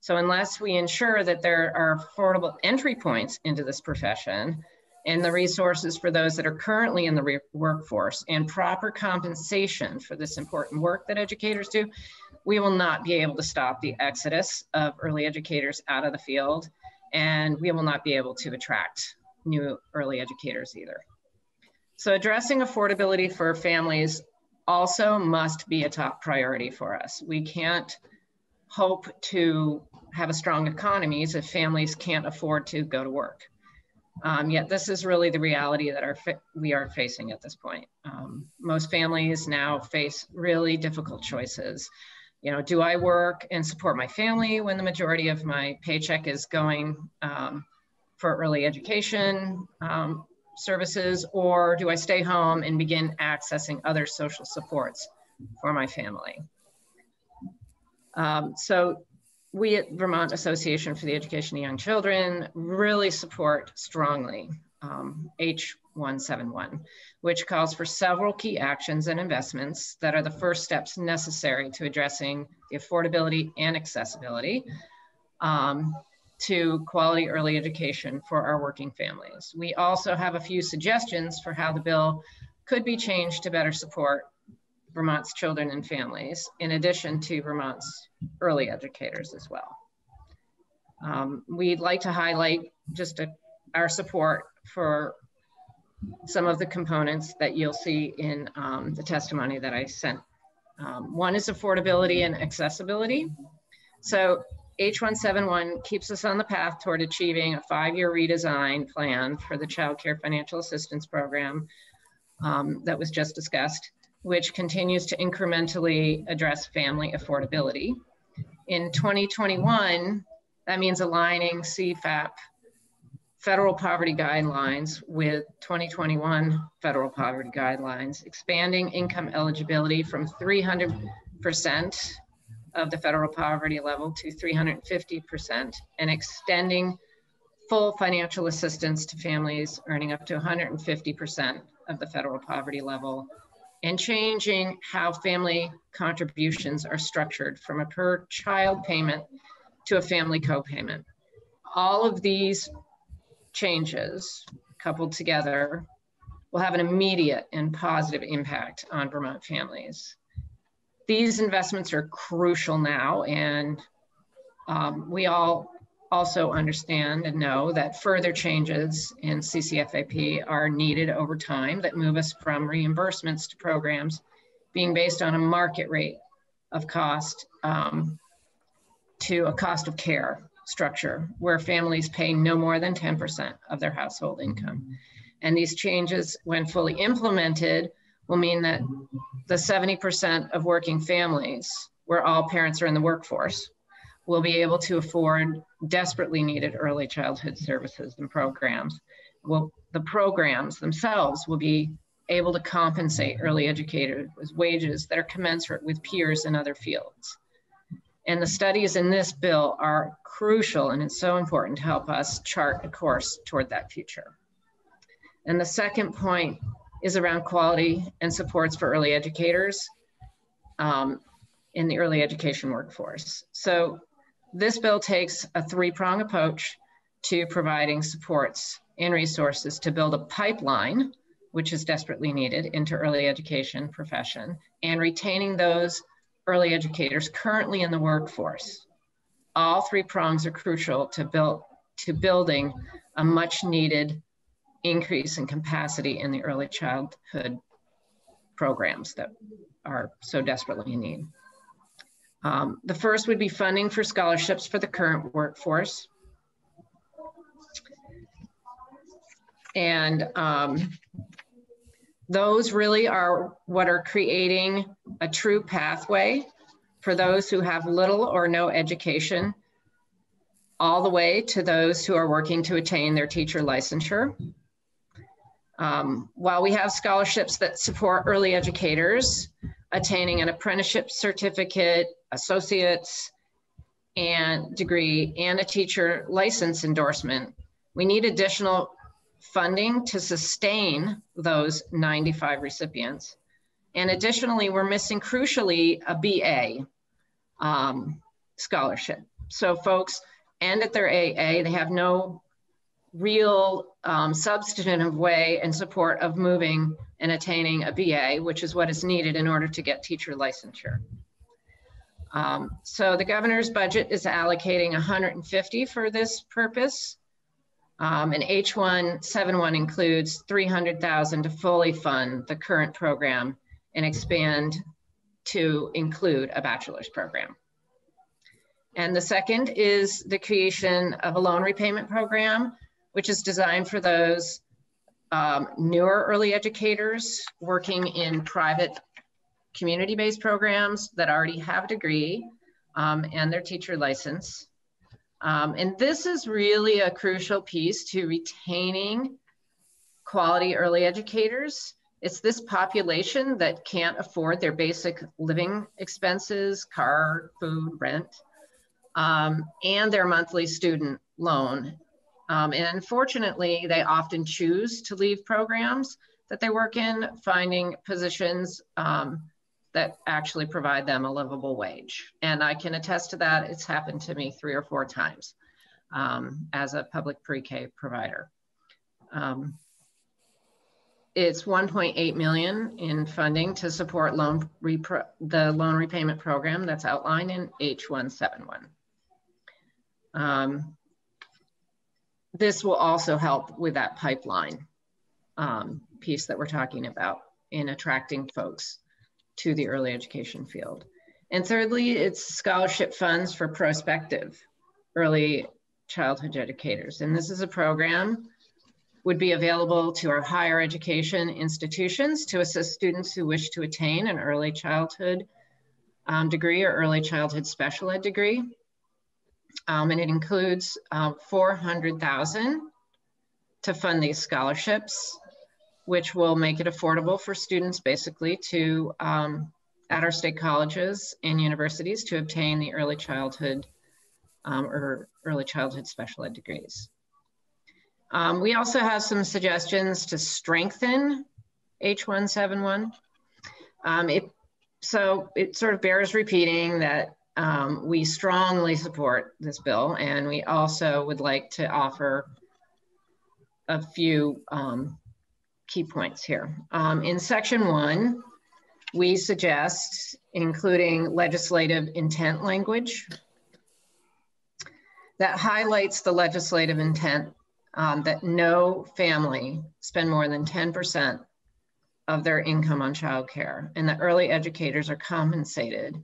So unless we ensure that there are affordable entry points into this profession and the resources for those that are currently in the workforce and proper compensation for this important work that educators do, we will not be able to stop the exodus of early educators out of the field and we will not be able to attract new early educators either. So addressing affordability for families also must be a top priority for us. We can't hope to have a strong economies if families can't afford to go to work. Um, yet this is really the reality that our we are facing at this point. Um, most families now face really difficult choices. You know, do I work and support my family when the majority of my paycheck is going um, for early education um, services, or do I stay home and begin accessing other social supports for my family? Um, so we at Vermont Association for the Education of Young Children really support strongly um, H171, which calls for several key actions and investments that are the first steps necessary to addressing the affordability and accessibility um, to quality early education for our working families. We also have a few suggestions for how the bill could be changed to better support Vermont's children and families, in addition to Vermont's early educators as well. Um, we'd like to highlight just a, our support for some of the components that you'll see in um, the testimony that I sent. Um, one is affordability and accessibility. So H171 keeps us on the path toward achieving a five-year redesign plan for the Child Care Financial Assistance Program um, that was just discussed, which continues to incrementally address family affordability. In 2021, that means aligning CFAP federal poverty guidelines with 2021 federal poverty guidelines, expanding income eligibility from 300% of the federal poverty level to 350% and extending full financial assistance to families earning up to 150% of the federal poverty level and changing how family contributions are structured from a per child payment to a family co-payment. All of these changes coupled together will have an immediate and positive impact on Vermont families these investments are crucial now, and um, we all also understand and know that further changes in CCFAP are needed over time that move us from reimbursements to programs being based on a market rate of cost um, to a cost of care structure where families pay no more than 10% of their household income. And these changes, when fully implemented, will mean that the 70% of working families where all parents are in the workforce will be able to afford desperately needed early childhood services and programs. Well, the programs themselves will be able to compensate early educators with wages that are commensurate with peers in other fields. And the studies in this bill are crucial and it's so important to help us chart a course toward that future. And the second point is around quality and supports for early educators um, in the early education workforce. So this bill takes a three-prong approach to providing supports and resources to build a pipeline, which is desperately needed into early education profession, and retaining those early educators currently in the workforce. All three prongs are crucial to, build, to building a much needed increase in capacity in the early childhood programs that are so desperately in need. Um, the first would be funding for scholarships for the current workforce. And um, those really are what are creating a true pathway for those who have little or no education all the way to those who are working to attain their teacher licensure. Um, while we have scholarships that support early educators attaining an apprenticeship certificate, associate's and degree, and a teacher license endorsement, we need additional funding to sustain those 95 recipients. And additionally, we're missing crucially a BA um, scholarship. so folks end at their AA, they have no real um, substantive way and support of moving and attaining a BA, which is what is needed in order to get teacher licensure. Um, so the governor's budget is allocating 150 for this purpose. Um, and H171 includes 300,000 to fully fund the current program and expand to include a bachelor's program. And the second is the creation of a loan repayment program, which is designed for those um, newer early educators working in private community-based programs that already have a degree um, and their teacher license. Um, and this is really a crucial piece to retaining quality early educators. It's this population that can't afford their basic living expenses, car, food, rent, um, and their monthly student loan. Um, and unfortunately, they often choose to leave programs that they work in, finding positions um, that actually provide them a livable wage. And I can attest to that. It's happened to me three or four times um, as a public pre-K provider. Um, it's 1.8 million in funding to support loan the loan repayment program that's outlined in H171. This will also help with that pipeline um, piece that we're talking about in attracting folks to the early education field. And thirdly, it's scholarship funds for prospective early childhood educators. And this is a program would be available to our higher education institutions to assist students who wish to attain an early childhood um, degree or early childhood special ed degree. Um, and it includes um, 400,000 to fund these scholarships which will make it affordable for students basically to, um, at our state colleges and universities to obtain the early childhood um, or early childhood special ed degrees. Um, we also have some suggestions to strengthen H171. Um, it, so it sort of bears repeating that um, we strongly support this bill and we also would like to offer a few um, key points here. Um, in section one, we suggest including legislative intent language that highlights the legislative intent um, that no family spend more than 10% of their income on childcare and that early educators are compensated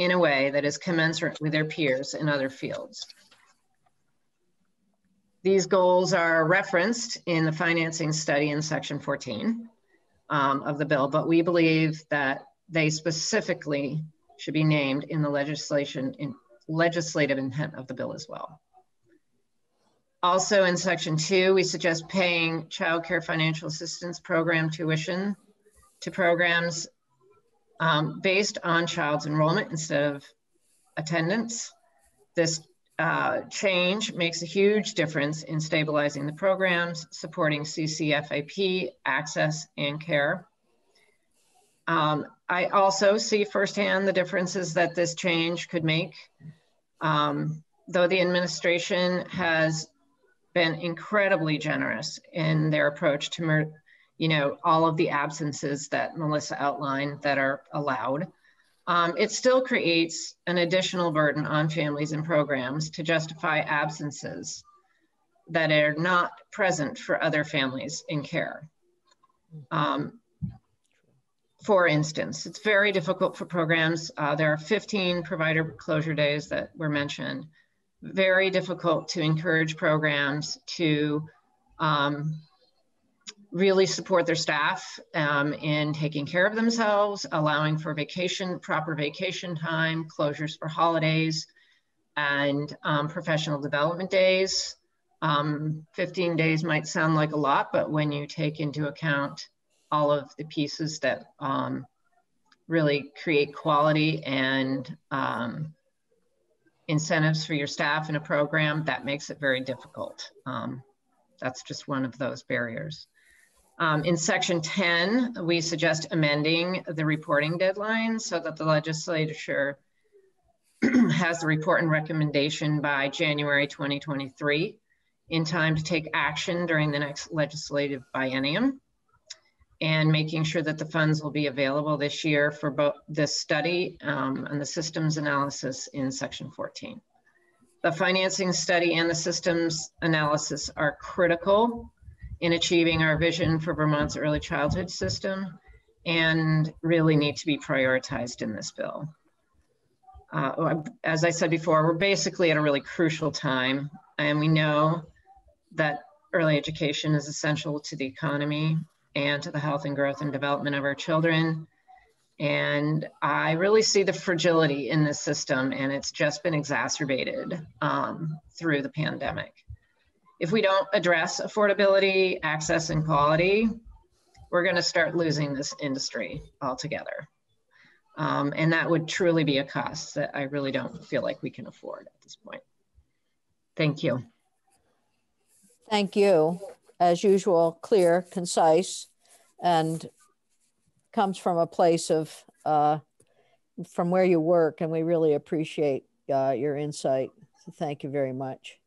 in a way that is commensurate with their peers in other fields. These goals are referenced in the financing study in section 14 um, of the bill, but we believe that they specifically should be named in the legislation in legislative intent of the bill as well. Also in section two, we suggest paying child care financial assistance program tuition to programs um, based on child's enrollment instead of attendance. This uh, change makes a huge difference in stabilizing the programs, supporting CCFAP access and care. Um, I also see firsthand the differences that this change could make. Um, though the administration has been incredibly generous in their approach to, you know, all of the absences that Melissa outlined that are allowed um, it still creates an additional burden on families and programs to justify absences that are not present for other families in care. Um, for instance, it's very difficult for programs. Uh, there are 15 provider closure days that were mentioned. Very difficult to encourage programs to um, really support their staff um, in taking care of themselves, allowing for vacation, proper vacation time, closures for holidays, and um, professional development days. Um, 15 days might sound like a lot, but when you take into account all of the pieces that um, really create quality and um, incentives for your staff in a program, that makes it very difficult. Um, that's just one of those barriers. Um, in section 10, we suggest amending the reporting deadline so that the legislature [clears throat] has the report and recommendation by January 2023 in time to take action during the next legislative biennium and making sure that the funds will be available this year for both this study um, and the systems analysis in section 14. The financing study and the systems analysis are critical in achieving our vision for Vermont's early childhood system and really need to be prioritized in this bill. Uh, as I said before, we're basically at a really crucial time and we know that early education is essential to the economy and to the health and growth and development of our children. And I really see the fragility in this system, and it's just been exacerbated um, through the pandemic. If we don't address affordability, access, and quality, we're going to start losing this industry altogether. Um, and that would truly be a cost that I really don't feel like we can afford at this point. Thank you. Thank you as usual, clear, concise, and comes from a place of uh, from where you work, and we really appreciate uh, your insight. So thank you very much.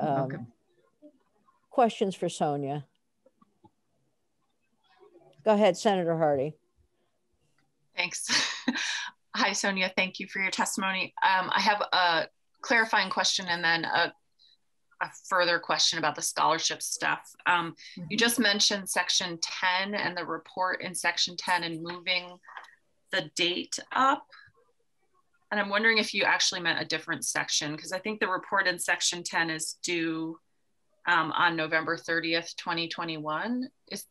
Um, questions for Sonia? Go ahead, Senator Hardy. Thanks. [laughs] Hi, Sonia. Thank you for your testimony. Um, I have a clarifying question and then a a further question about the scholarship stuff. Um, mm-hmm. You just mentioned section 10 and the report in section 10 and moving the date up. And I'm wondering if you actually meant a different section, because I think the report in section 10 is due um, on November 30th, 2021. Is,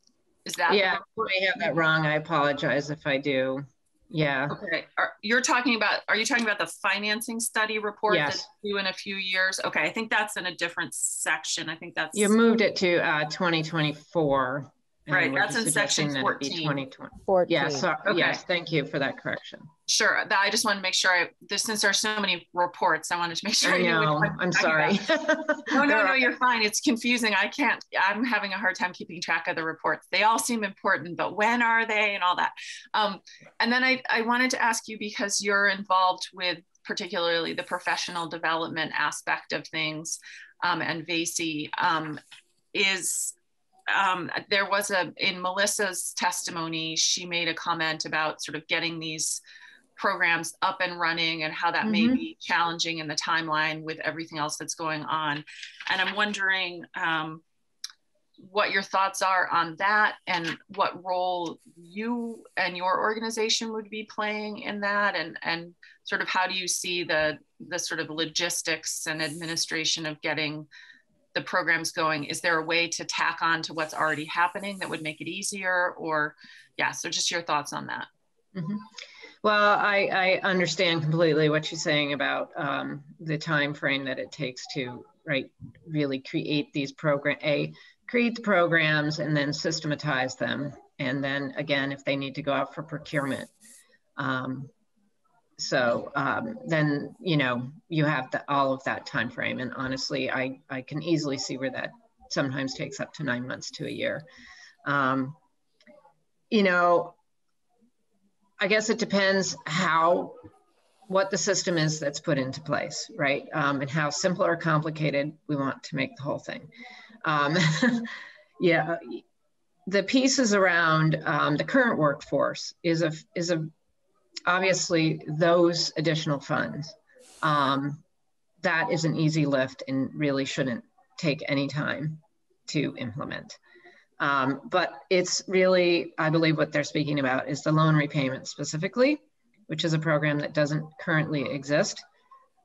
is that? Yeah, I have that wrong. I apologize if I do. Yeah. Okay. Are, you're talking about, are you talking about the financing study report yes. that's due in a few years? Okay. I think that's in a different section. I think that's. You moved it to uh, 2024. Right, that's in section 14. 2020. 14. Yeah, so, okay. yes, thank you for that correction. Sure, I just want to make sure, I, this, since there are so many reports, I wanted to make sure I know, I I'm sorry. [laughs] no, no, no, you're fine. It's confusing. I can't, I'm having a hard time keeping track of the reports. They all seem important, but when are they and all that? Um, and then I, I wanted to ask you, because you're involved with particularly the professional development aspect of things um, and VACE, um, is um, there was a in Melissa's testimony, she made a comment about sort of getting these programs up and running and how that mm-hmm. may be challenging in the timeline with everything else that's going on. And I'm wondering um, what your thoughts are on that and what role you and your organization would be playing in that and, and sort of how do you see the, the sort of logistics and administration of getting the program's going is there a way to tack on to what's already happening that would make it easier or yeah so just your thoughts on that mm-hmm. well I, I understand completely what you're saying about um, the time frame that it takes to right really create these program a create the programs and then systematize them and then again if they need to go out for procurement um, so um, then you know you have the, all of that time frame. And honestly I, I can easily see where that sometimes takes up to nine months to a year. Um, you know i guess it depends how what the system is that's put into place right? Um, and how simple or complicated we want to make the whole thing. Um, [laughs] yeah the pieces around um, the current workforce is a is a obviously those additional funds, um, that is an easy lift and really shouldn't take any time to implement. Um, but it's really, I believe what they're speaking about is the loan repayment specifically, which is a program that doesn't currently exist.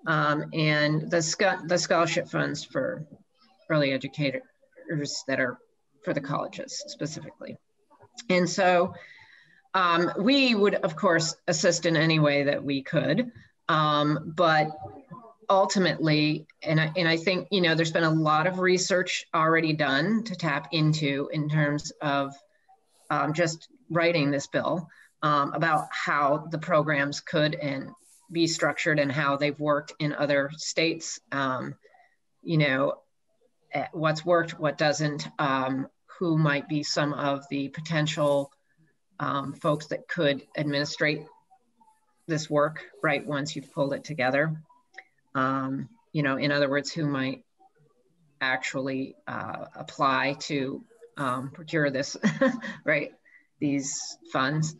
Um, and the, the scholarship funds for early educators that are for the colleges specifically. And so um, we would, of course, assist in any way that we could, um, but ultimately, and I, and I think, you know, there's been a lot of research already done to tap into in terms of um, just writing this bill um, about how the programs could and be structured and how they've worked in other states. Um, you know, eh, what's worked, what doesn't, um, who might be some of the potential um, folks that could administrate this work, right, once you've pulled it together. Um, you know, in other words, who might actually uh, apply to um, procure this, [laughs] right? These funds.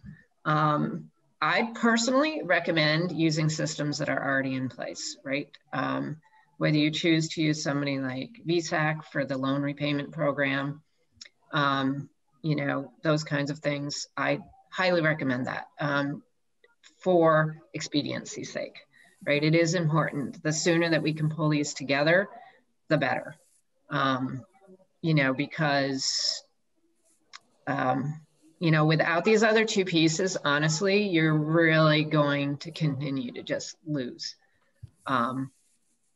Um, I personally recommend using systems that are already in place, right? Um, whether you choose to use somebody like VSAC for the loan repayment program, um, you know, those kinds of things, I highly recommend that um, for expediency's sake, right? It is important. The sooner that we can pull these together, the better. Um, you know, because, um, you know, without these other two pieces, honestly, you're really going to continue to just lose, um,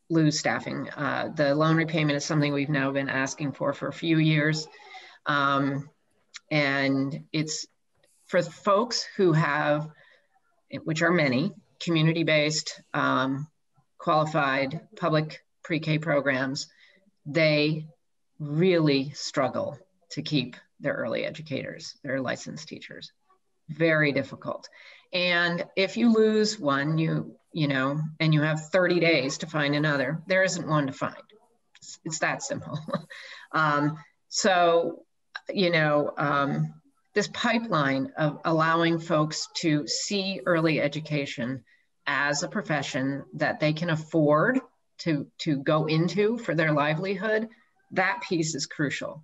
lose staffing. Uh, the loan repayment is something we've now been asking for for a few years. Um, and it's for folks who have, which are many, community-based, um, qualified public pre-K programs, they really struggle to keep their early educators, their licensed teachers. Very difficult. And if you lose one, you you know, and you have 30 days to find another, there isn't one to find. It's, it's that simple. [laughs] um, so, you know, um, this pipeline of allowing folks to see early education as a profession that they can afford to, to go into for their livelihood, that piece is crucial.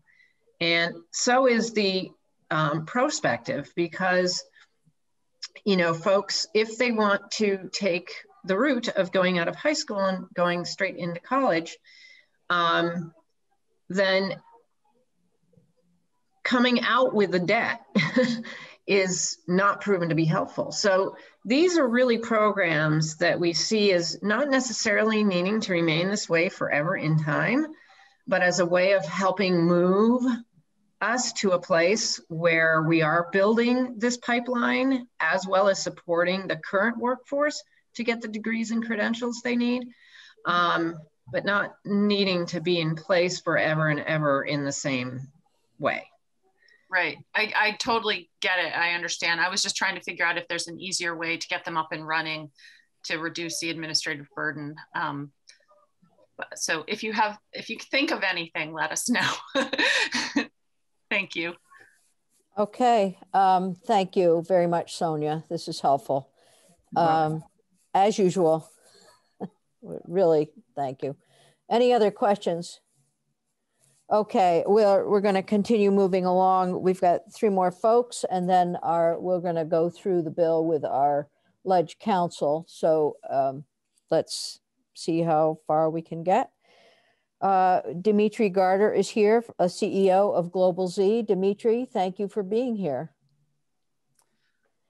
And so is the um, prospective because, you know, folks, if they want to take the route of going out of high school and going straight into college, um, then coming out with a debt [laughs] is not proven to be helpful. So these are really programs that we see as not necessarily needing to remain this way forever in time, but as a way of helping move us to a place where we are building this pipeline as well as supporting the current workforce to get the degrees and credentials they need, um, but not needing to be in place forever and ever in the same way. Right. I, I totally get it. I understand. I was just trying to figure out if there's an easier way to get them up and running to reduce the administrative burden. Um, so if you have, if you think of anything, let us know. [laughs] thank you. Okay. Um, thank you very much, Sonia. This is helpful. Um, as usual, [laughs] really, thank you. Any other questions? Okay, we're, we're going to continue moving along. We've got three more folks and then our, we're going to go through the bill with our ledge counsel. So um, let's see how far we can get. Uh, Dimitri Garder is here, a CEO of Global Z. Dimitri, thank you for being here.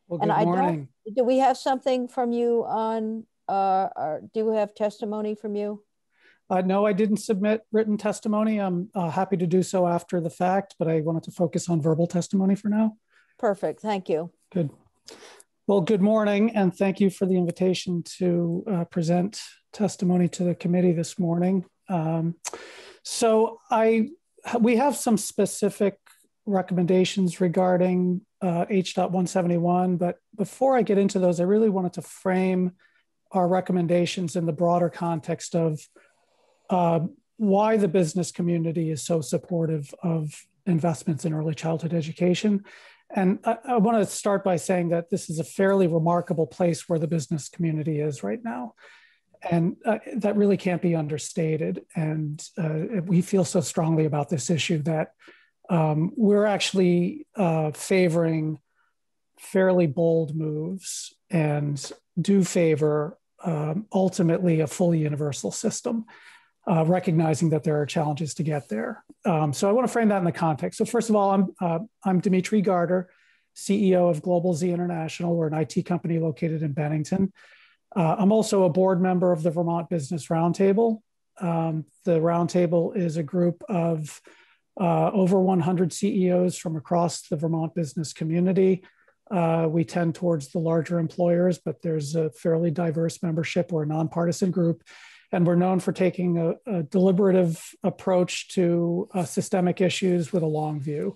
Well, good and morning. do we have something from you on, uh, or do we have testimony from you? Uh, no, I didn't submit written testimony. I'm uh, happy to do so after the fact, but I wanted to focus on verbal testimony for now. Perfect. Thank you. Good. Well, good morning, and thank you for the invitation to uh, present testimony to the committee this morning. Um, so I, we have some specific recommendations regarding uh, H.171, but before I get into those, I really wanted to frame our recommendations in the broader context of uh, why the business community is so supportive of investments in early childhood education. And I, I want to start by saying that this is a fairly remarkable place where the business community is right now and uh, that really can't be understated. And uh, we feel so strongly about this issue that um, we're actually uh, favoring fairly bold moves and do favor um, ultimately a fully universal system, uh, recognizing that there are challenges to get there. Um, so I want to frame that in the context. So first of all, I'm uh, I'm Dimitri Garder, CEO of Global Z International. We're an IT company located in Bennington. Uh, I'm also a board member of the Vermont Business Roundtable. Um, the Roundtable is a group of uh, over 100 CEOs from across the Vermont business community. Uh, we tend towards the larger employers, but there's a fairly diverse membership. We're a nonpartisan group, and we're known for taking a, a deliberative approach to uh, systemic issues with a long view.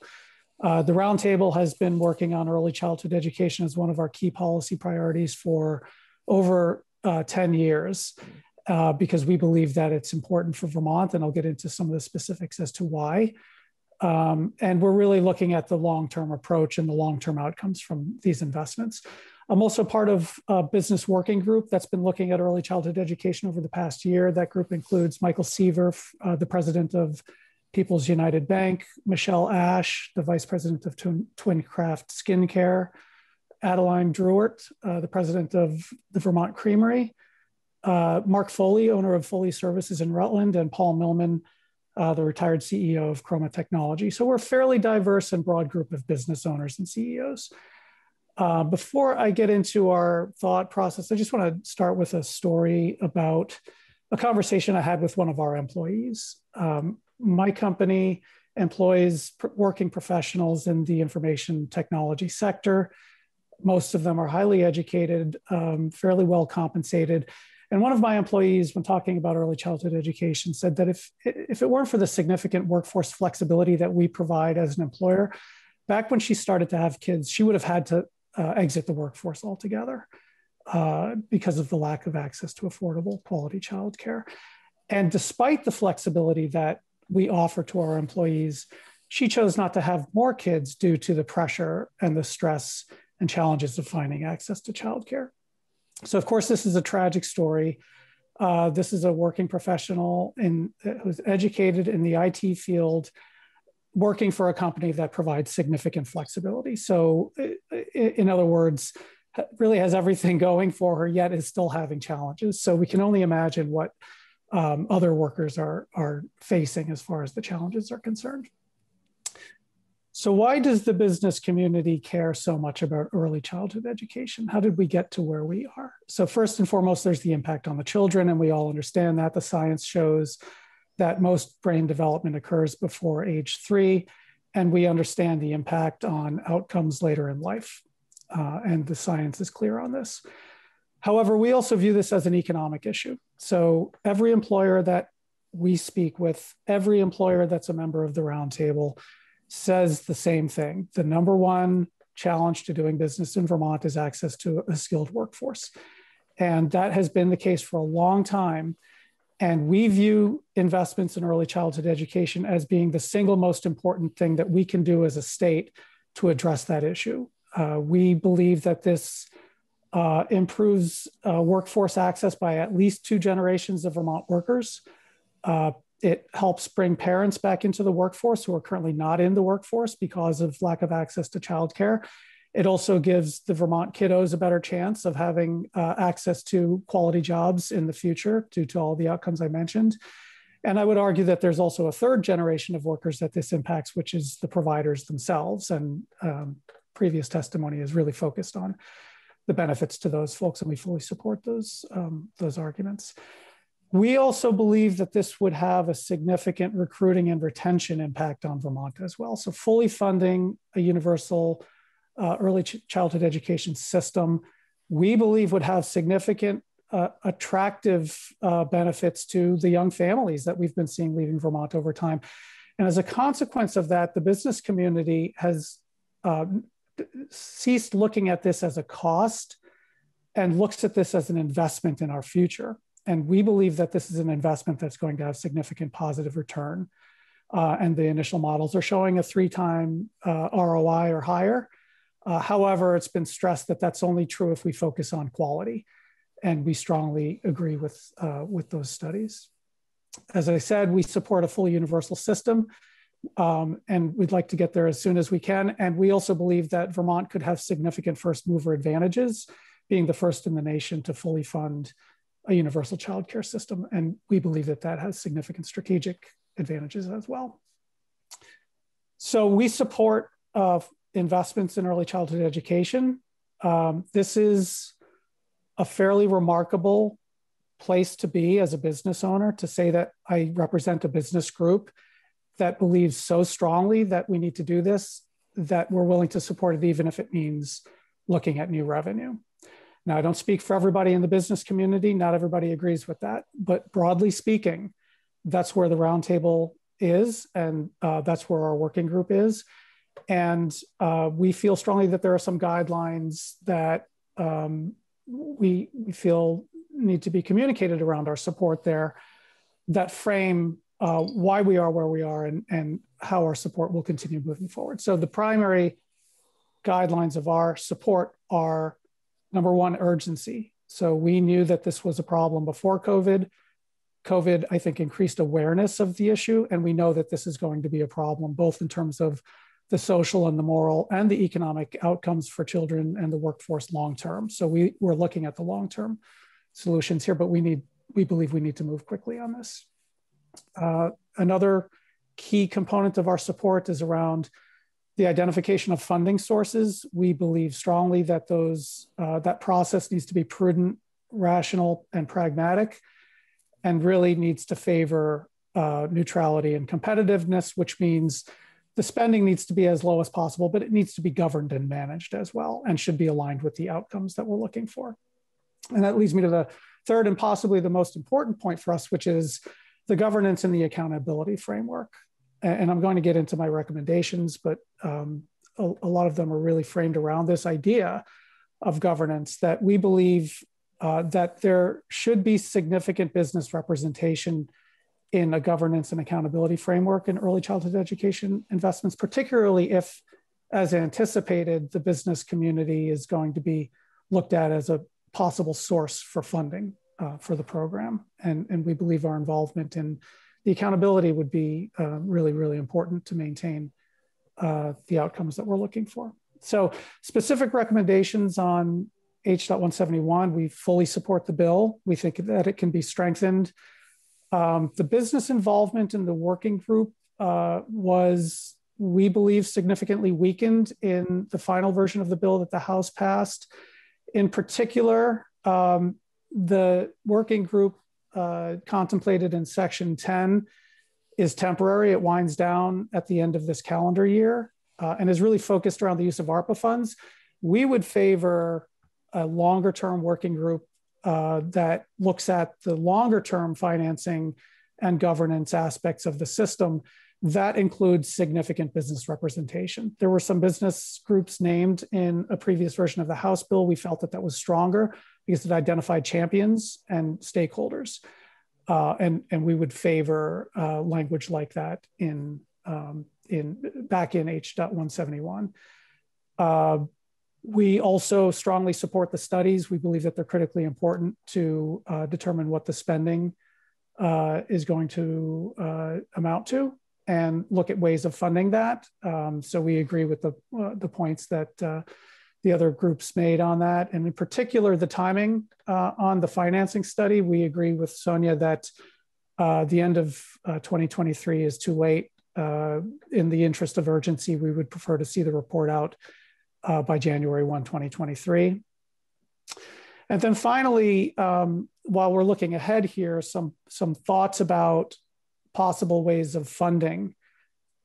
Uh, the Roundtable has been working on early childhood education as one of our key policy priorities for over uh, 10 years. uh, because we believe that it's important for Vermont, and I'll get into some of the specifics as to why. Um, and we're really looking at the long-term approach and the long-term outcomes from these investments. I'm also part of a business working group that's been looking at early childhood education over the past year. That group includes Michael Seaver, uh, the president of People's United Bank, Michelle Ash, the vice president of Twincraft Skincare, Adeline Druart, uh, the president of the Vermont Creamery, uh, Mark Foley, owner of Foley Services in Rutland, and Paul Millman, uh, the retired CEO of Chroma Technology. So we're a fairly diverse and broad group of business owners and CEOs. Uh, before I get into our thought process, I just want to start with a story about a conversation I had with one of our employees. Um, my company employs working professionals in the information technology sector. Most of them are highly educated, um, fairly well compensated. And one of my employees, when talking about early childhood education, said that if, if it weren't for the significant workforce flexibility that we provide as an employer, back when she started to have kids, she would have had to uh, exit the workforce altogether uh, because of the lack of access to affordable quality childcare. And despite the flexibility that we offer to our employees, she chose not to have more kids due to the pressure and the stress and challenges of finding access to childcare. So, of course, this is a tragic story. Uh, this is a working professional in, who's educated in the IT field, working for a company that provides significant flexibility. So, in other words, really has everything [laughs] going for her, yet is still having challenges. So, we can only imagine what um, other workers are, are facing as far as the challenges are concerned. So, why does the business community care so much about early childhood education? How did we get to where we are? So, first and foremost, there's the impact on the children, and we all understand that. The science shows that most brain development occurs before age three, and we understand the impact on outcomes later in life. Uh, and the science is clear on this. However, we also view this as an economic issue. So, every employer that we speak with, every employer that's a member of the roundtable, says the same thing. The number one challenge to doing business in Vermont is access to a skilled workforce. And that has been the case for a long time. And we view investments in early childhood education as being the single most important thing that we can do as a state to address that issue. Uh, we believe that this uh, improves uh, workforce access by at least two generations of Vermont workers. Uh, it helps bring parents back into the workforce who are currently not in the workforce because of lack of access to childcare. It also gives the Vermont kiddos a better chance of having uh, access to quality jobs in the future due to all the outcomes I mentioned. And I would argue that there's also a third generation of workers that this impacts, which is the providers themselves. And um, previous testimony is really focused on the benefits to those folks, and we fully support those, um, those arguments. We also believe that this would have a significant recruiting and retention impact on Vermont as well. So, fully funding a universal uh, early ch- childhood education system, we believe would have significant uh, attractive uh, benefits to the young families that we've been seeing leaving Vermont over time. And as a consequence of that, the business community has uh, ceased looking at this as a cost and looks at this as an investment in our future. And we believe that this is an investment that's going to have significant positive return. Uh, and the initial models are showing a three time uh, ROI or higher. Uh, however, it's been stressed that that's only true if we focus on quality. And we strongly agree with, uh, with those studies. As I said, we support a full universal system. Um, and we'd like to get there as soon as we can. And we also believe that Vermont could have significant first mover advantages, being the first in the nation to fully fund a universal childcare system. And we believe that that has significant strategic advantages as well. So we support uh, investments in early childhood education. Um, this is a fairly remarkable place to be as a business owner to say that I represent a business group that believes so strongly that we need to do this that we're willing to support it even if it means looking at new revenue. Now, I don't speak for everybody in the business community. Not everybody agrees with that. But broadly speaking, that's where the roundtable is, and uh, that's where our working group is. And uh, we feel strongly that there are some guidelines that um, we, we feel need to be communicated around our support there that frame uh, why we are where we are and, and how our support will continue moving forward. So the primary guidelines of our support are number one, urgency. So we knew that this was a problem before COVID. COVID, I think, increased awareness of the issue. And we know that this is going to be a problem, both in terms of the social and the moral and the economic outcomes for children and the workforce long term. So we, we're looking at the long term solutions here, but we need we believe we need to move quickly on this. Uh, another key component of our support is around the identification of funding sources. We believe strongly that those uh, that process needs to be prudent, rational, and pragmatic, and really needs to favor uh, neutrality and competitiveness, which means the spending needs to be as low as possible, but it needs to be governed and managed as well, and should be aligned with the outcomes that we're looking for. And that leads me to the third and possibly the most important point for us, which is the governance and the accountability framework and I'm going to get into my recommendations, but um, a, a, lot of them are really framed around this idea of governance that we believe uh, that there should be significant business representation in a governance and accountability framework in early childhood education investments, particularly if, as anticipated, the business community is going to be looked at as a possible source for funding uh, for the program. And, and we believe our involvement in the accountability would be uh, really, really important to maintain uh, the outcomes that we're looking for. So specific recommendations on H.171, we fully support the bill. We think that it can be strengthened. Um, the business involvement in the working group uh, was, we believe, significantly weakened in the final version of the bill that the House passed. In particular, um, the working group uh, contemplated in section 10 is temporary. It winds down at the end of this calendar year uh, and is really focused around the use of ARPA funds. We would favor a longer term working group uh, that looks at the longer term financing and governance aspects of the system. That includes significant business representation. There were some business groups named in a previous version of the House bill. We felt that that was stronger because it identified champions and stakeholders. Uh, and, and we would favor uh, language like that in, um, in back in H.171. Uh, we also strongly support the studies. We believe that they're critically important to uh, determine what the spending uh, is going to uh, amount to and look at ways of funding that. Um, so we agree with the, the points that the other groups made on that. And in particular, the timing uh, on the financing study, we agree with Sonia that uh, the end of uh, 2023 is too late. Uh, in the interest of urgency, we would prefer to see the report out uh, by January 1, 2023. And then finally, um, while we're looking ahead here, some, some thoughts about possible ways of funding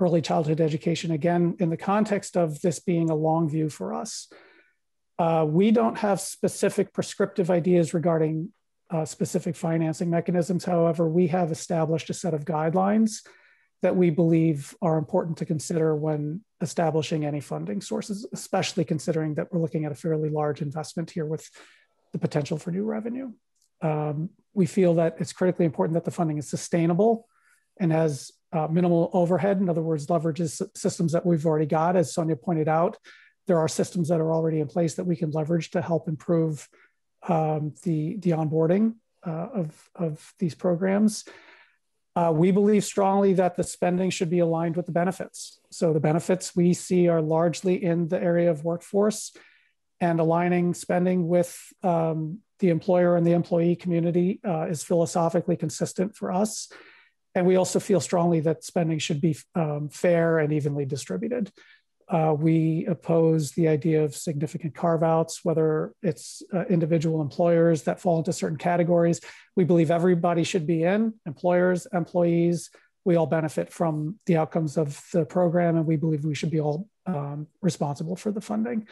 early childhood education, again, in the context of this being a long view for us. Uh, we don't have specific prescriptive ideas regarding uh, specific financing mechanisms. However, we have established a set of guidelines that we believe are important to consider when establishing any funding sources, especially considering that we're looking at a fairly large investment here with the potential for new revenue. Um, we feel that it's critically important that the funding is sustainable and has uh, minimal overhead. In other words, leverages systems that we've already got. As Sonia pointed out, there are systems that are already in place that we can leverage to help improve um, the, the onboarding uh, of, of these programs. Uh, we believe strongly that the spending should be aligned with the benefits. So the benefits we see are largely in the area of workforce and aligning spending with um, the employer and the employee community uh, is philosophically consistent for us. And we also feel strongly that spending should be um, fair and evenly distributed. Uh, we oppose the idea of significant carve outs, whether it's uh, individual employers that fall into certain categories. We believe everybody should be in employers, employees. We all benefit from the outcomes of the program, and we believe we should be all um, responsible for the funding.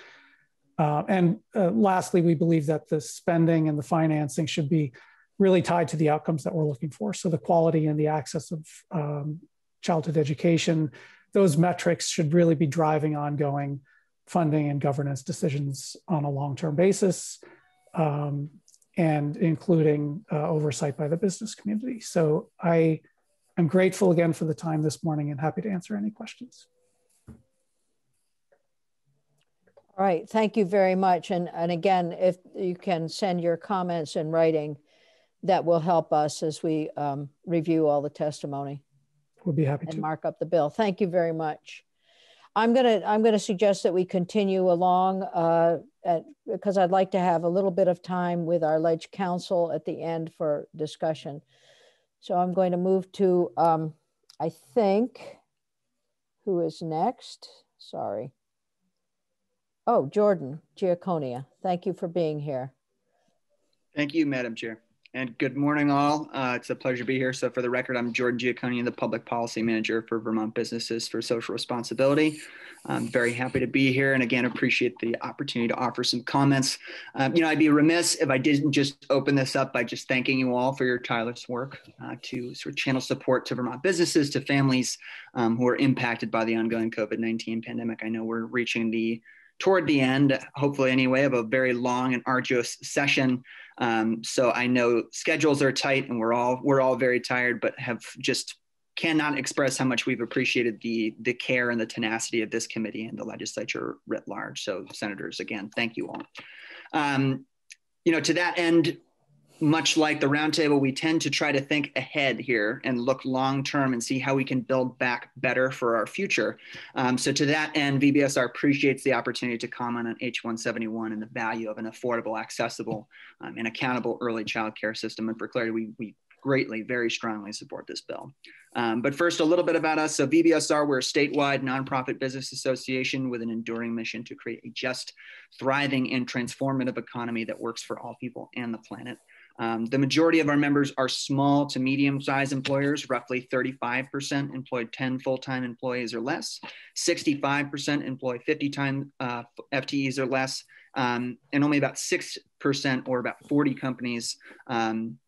Uh, and uh, lastly, we believe that the spending and the financing should be really tied to the outcomes that we're looking for. So the quality and the access of um, childhood education, those metrics should really be driving ongoing funding and governance decisions on a long-term basis. Um, and including uh, oversight by the business community. So I am grateful again for the time this morning and happy to answer any questions. All right, thank you very much. And, and again, if you can send your comments in writing, that will help us as we um, review all the testimony. We'll be happy and to. mark up the bill. Thank you very much. I'm gonna I'm gonna suggest that we continue along uh, at, because I'd like to have a little bit of time with our ledge counsel at the end for discussion. So I'm going to move to um, I think who is next. Sorry. Oh, Jordan Giaconia. Thank you for being here. Thank you, Madam Chair. And good morning, all. Uh, it's a pleasure to be here. So, for the record, I'm Jordan Giaconia, the Public Policy Manager for Vermont Businesses for Social Responsibility. I'm very happy to be here and again appreciate the opportunity to offer some comments. Um, you know, I'd be remiss if I didn't just open this up by just thanking you all for your tireless work uh, to sort of channel support to Vermont businesses, to families um, who are impacted by the ongoing COVID 19 pandemic. I know we're reaching the toward the end, hopefully anyway, of a very long and arduous session. Um, so I know schedules are tight and we're all we're all very tired, but have just cannot express how much we've appreciated the the care and the tenacity of this committee and the legislature writ large. So senators, again, thank you all. Um, you know, to that end, much like the roundtable, we tend to try to think ahead here and look long term and see how we can build back better for our future. Um, so, to that end, VBSR appreciates the opportunity to comment on H171 and the value of an affordable, accessible, um, and accountable early child care system. And for clarity, we, we greatly, very strongly support this bill. Um, but first, a little bit about us. So, VBSR, we're a statewide nonprofit business association with an enduring mission to create a just, thriving, and transformative economy that works for all people and the planet. Um, the majority of our members are small to medium sized employers, roughly 35% employ 10 full time employees or less, 65% employ 50 time uh, FTEs or less, um, and only about 6% or about 40 companies um,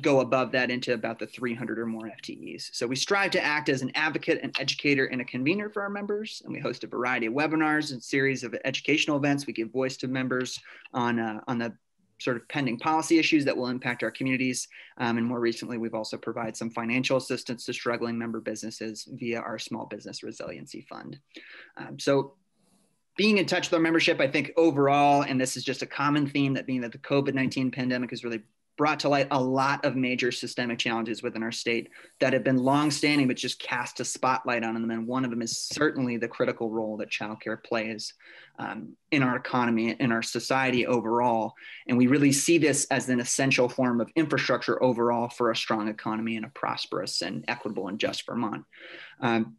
go above that into about the 300 or more FTEs. So we strive to act as an advocate, an educator, and a convener for our members. And we host a variety of webinars and series of educational events. We give voice to members on, uh, on the sort of pending policy issues that will impact our communities. Um, and more recently, we've also provided some financial assistance to struggling member businesses via our Small Business Resiliency Fund. Um, so being in touch with our membership, I think overall, and this is just a common theme that being that the COVID-19 pandemic has really brought to light a lot of major systemic challenges within our state that have been longstanding, but just cast a spotlight on them. And one of them is certainly the critical role that childcare plays um, in our economy, in our society overall. And we really see this as an essential form of infrastructure overall for a strong economy and a prosperous and equitable and just Vermont. Um,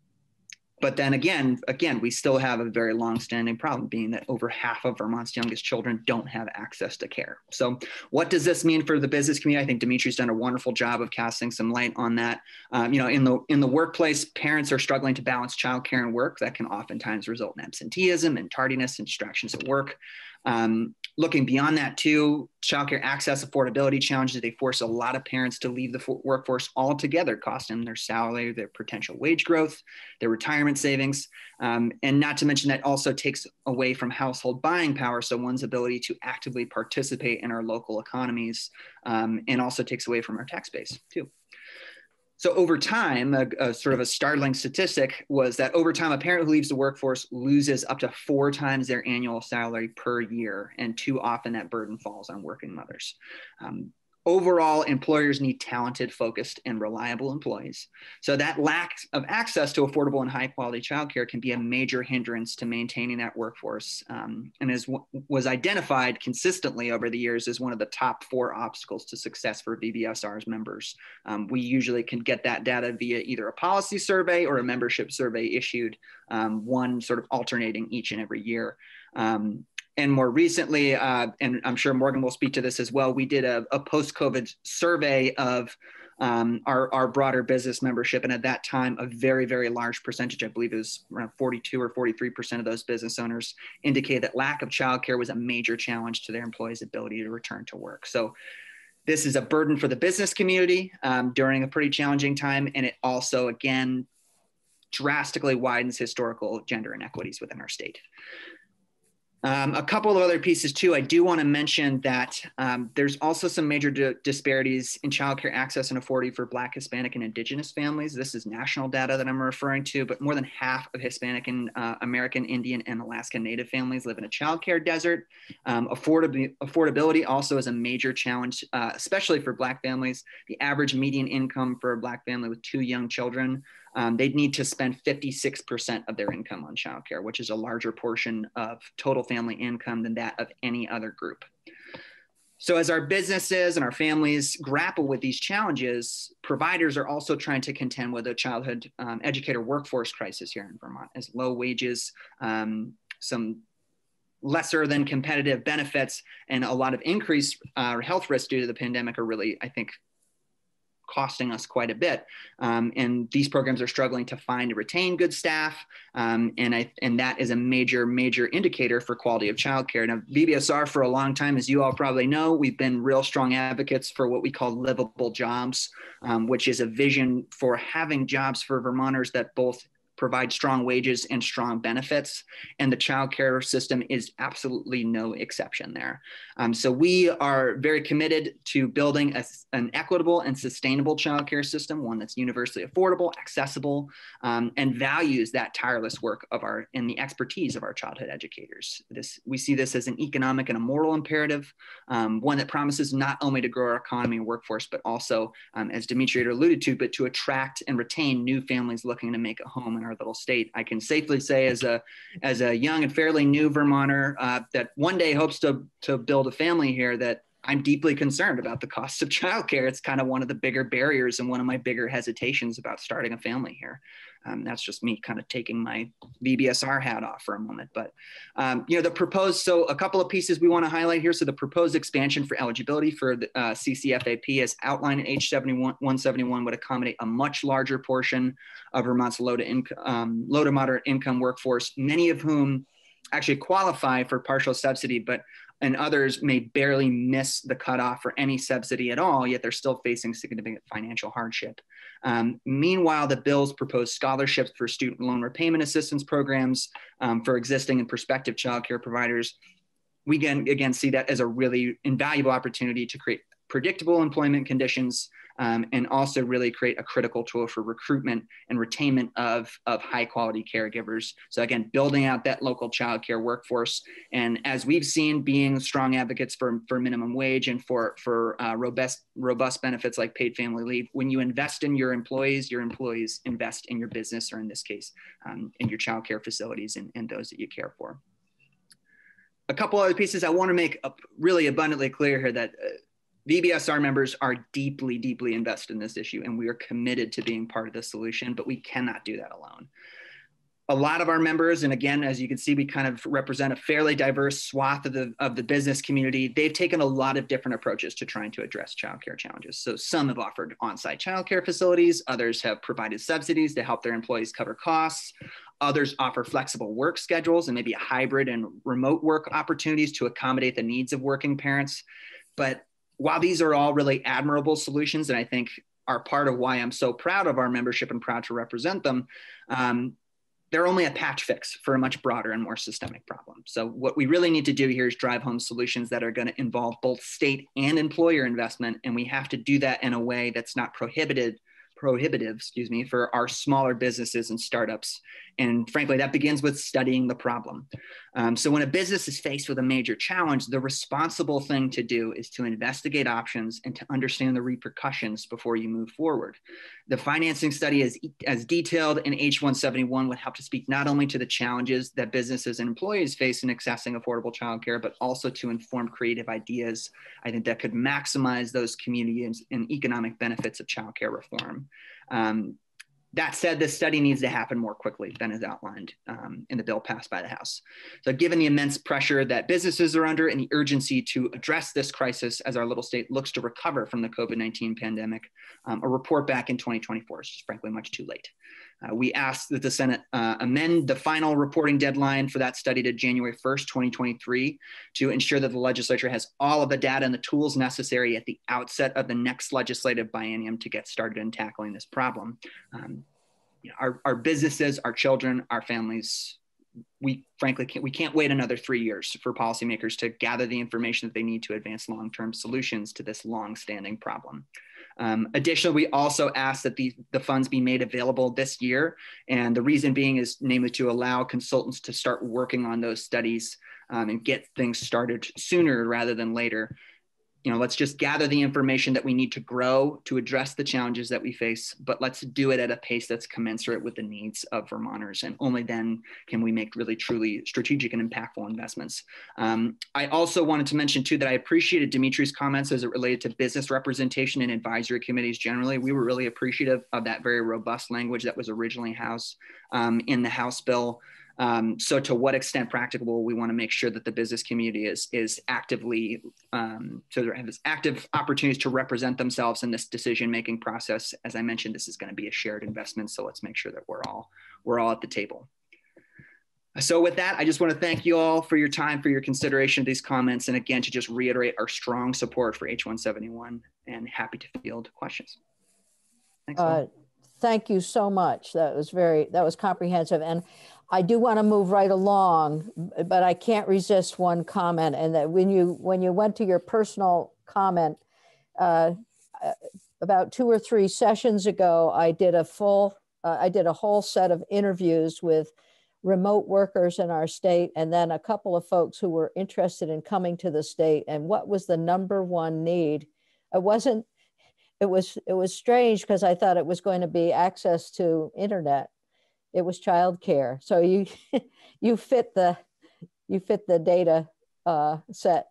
but then again, again, we still have a very long-standing problem, being that over half of Vermont's youngest children don't have access to care. So, what does this mean for the business community? I think Dimitri's done a wonderful job of casting some light on that. Um, you know, in the in the workplace, parents are struggling to balance childcare and work. That can oftentimes result in absenteeism and tardiness and distractions at work. Um, looking beyond that too, childcare access affordability challenges, they force a lot of parents to leave the workforce altogether, costing them their salary, their potential wage growth, their retirement savings. Um, and not to mention that also takes away from household buying power. So one's ability to actively participate in our local economies um, and also takes away from our tax base too. So over time, a, a, sort of a startling statistic was that over time, a parent who leaves the workforce loses up to four times their annual salary per year, and too often that burden falls on working mothers. Um, Overall, employers need talented, focused, and reliable employees. So that lack of access to affordable and high quality childcare can be a major hindrance to maintaining that workforce um, and is, was identified consistently over the years as one of the top four obstacles to success for VBSR's members. Um, we usually can get that data via either a policy survey or a membership survey issued, um, one sort of alternating each and every year. Um, and more recently, uh, and I'm sure Morgan will speak to this as well, we did a, a post COVID survey of um, our, our broader business membership. And at that time, a very, very large percentage, I believe it was around 42 or 43% of those business owners indicated that lack of childcare was a major challenge to their employees' ability to return to work. So this is a burden for the business community um, during a pretty challenging time. And it also, again, drastically widens historical gender inequities within our state. Um, a couple of other pieces too. I do want to mention that um, there's also some major di disparities in childcare access and affordability for Black, Hispanic, and Indigenous families. This is national data that I'm referring to, but more than half of Hispanic and uh, American Indian and Alaska Native families live in a childcare desert. Um, affordability, affordability also is a major challenge, uh, especially for Black families. The average median income for a Black family with two young children um, they'd need to spend 56% of their income on childcare, which is a larger portion of total family income than that of any other group. So, as our businesses and our families grapple with these challenges, providers are also trying to contend with a childhood um, educator workforce crisis here in Vermont, as low wages, um, some lesser than competitive benefits, and a lot of increased uh, health risks due to the pandemic are really, I think, costing us quite a bit. Um, and these programs are struggling to find and retain good staff. Um, and, I, and that is a major, major indicator for quality of childcare. Now, VBSR for a long time, as you all probably know, we've been real strong advocates for what we call livable jobs, um, which is a vision for having jobs for Vermonters that both provide strong wages and strong benefits. And the childcare system is absolutely no exception there. Um, so we are very committed to building a, an equitable and sustainable childcare system, one that's universally affordable, accessible, um, and values that tireless work of our and the expertise of our childhood educators. This we see this as an economic and a moral imperative, um, one that promises not only to grow our economy and workforce, but also, um, as Dimitri alluded to, but to attract and retain new families looking to make a home our little state. I can safely say, as a as a young and fairly new Vermonter, uh, that one day hopes to to build a family here. That I'm deeply concerned about the cost of [laughs] childcare. It's kind of one of the bigger barriers and one of my bigger hesitations about starting a family here. Um, that's just me kind of taking my VBSR hat off for a moment. But, um, you know, the proposed, so a couple of pieces we want to highlight here. So the proposed expansion for eligibility for the uh, CCFAP as outlined in H71 171 would accommodate a much larger portion of Vermont's low to, um, low to moderate income workforce, many of whom actually qualify for partial subsidy, but and others may barely miss the cutoff for any subsidy at all, yet they're still facing significant financial hardship. Um, meanwhile, the bills propose scholarships for student loan repayment assistance programs um, for existing and prospective childcare providers. We again, again see that as a really invaluable opportunity to create predictable employment conditions um, and also really create a critical tool for recruitment and retainment of, of high quality caregivers. So again, building out that local childcare workforce. And as we've seen, being strong advocates for, for minimum wage and for, for uh, robust, robust benefits like paid family leave, when you invest in your employees, your employees invest in your business, or in this case, um, in your childcare facilities and, and those that you care for. A couple other pieces I want to make really abundantly clear here that uh, VBSR members are deeply, deeply invested in this issue, and we are committed to being part of the solution, but we cannot do that alone. A lot of our members, and again, as you can see, we kind of represent a fairly diverse swath of the, of the business community. They've taken a lot of different approaches to trying to address childcare challenges. So some have offered on-site childcare facilities, others have provided subsidies to help their employees cover costs. Others offer flexible work schedules and maybe a hybrid and remote work opportunities to accommodate the needs of working parents. But while these are all really admirable solutions, and I think are part of why I'm so proud of our membership and proud to represent them, um, they're only a patch fix for a much broader and more systemic problem. So what we really need to do here is drive home solutions that are going to involve both state and employer investment, and we have to do that in a way that's not prohibited prohibitive, excuse me, for our smaller businesses and startups. And frankly, that begins with studying the problem. Um, so when a business is faced with a major challenge, the responsible thing to do is to investigate options and to understand the repercussions before you move forward. The financing study as, as detailed in H171 would help to speak not only to the challenges that businesses and employees face in accessing affordable childcare, but also to inform creative ideas, I think that could maximize those community and, and economic benefits of childcare reform. Um, that said, this study needs to happen more quickly than is outlined um, in the bill passed by the House. So, given the immense pressure that businesses are under and the urgency to address this crisis as our little state looks to recover from the COVID 19 pandemic, um, a report back in 2024 is just frankly much too late. Uh, we asked that the Senate uh, amend the final reporting deadline for that study to January 1st, 2023, to ensure that the legislature has all of the data and the tools necessary at the outset of the next legislative biennium to get started in tackling this problem. Um, you know, our, our businesses, our children, our families we frankly can't, we can't wait another three years for policymakers to gather the information that they need to advance long-term solutions to this long-standing problem. Um, additionally, we also ask that the, the funds be made available this year. And the reason being is namely to allow consultants to start working on those studies um, and get things started sooner rather than later you know, let's just gather the information that we need to grow to address the challenges that we face, but let's do it at a pace that's commensurate with the needs of Vermonters. And only then can we make really, truly strategic and impactful investments. Um, I also wanted to mention too that I appreciated Dimitri's comments as it related to business representation and advisory committees generally. We were really appreciative of that very robust language that was originally housed um, in the House bill. Um, so to what extent practicable, we want to make sure that the business community is, is actively, um, so there have this active opportunities to represent themselves in this decision-making process. As I mentioned, this is going to be a shared investment. So let's make sure that we're all, we're all at the table. So with that, I just want to thank you all for your time, for your consideration of these comments. And again, to just reiterate our strong support for H171 and happy to field questions. Thanks. Uh, thank you so much. That was very, that was comprehensive. And I do want to move right along, but I can't resist one comment. And that when you when you went to your personal comment uh, uh, about two or three sessions ago, I did a full uh, I did a whole set of interviews with remote workers in our state, and then a couple of folks who were interested in coming to the state. And what was the number one need? It wasn't. It was it was strange because I thought it was going to be access to internet it was childcare. So you [laughs] you fit the you fit the data uh, set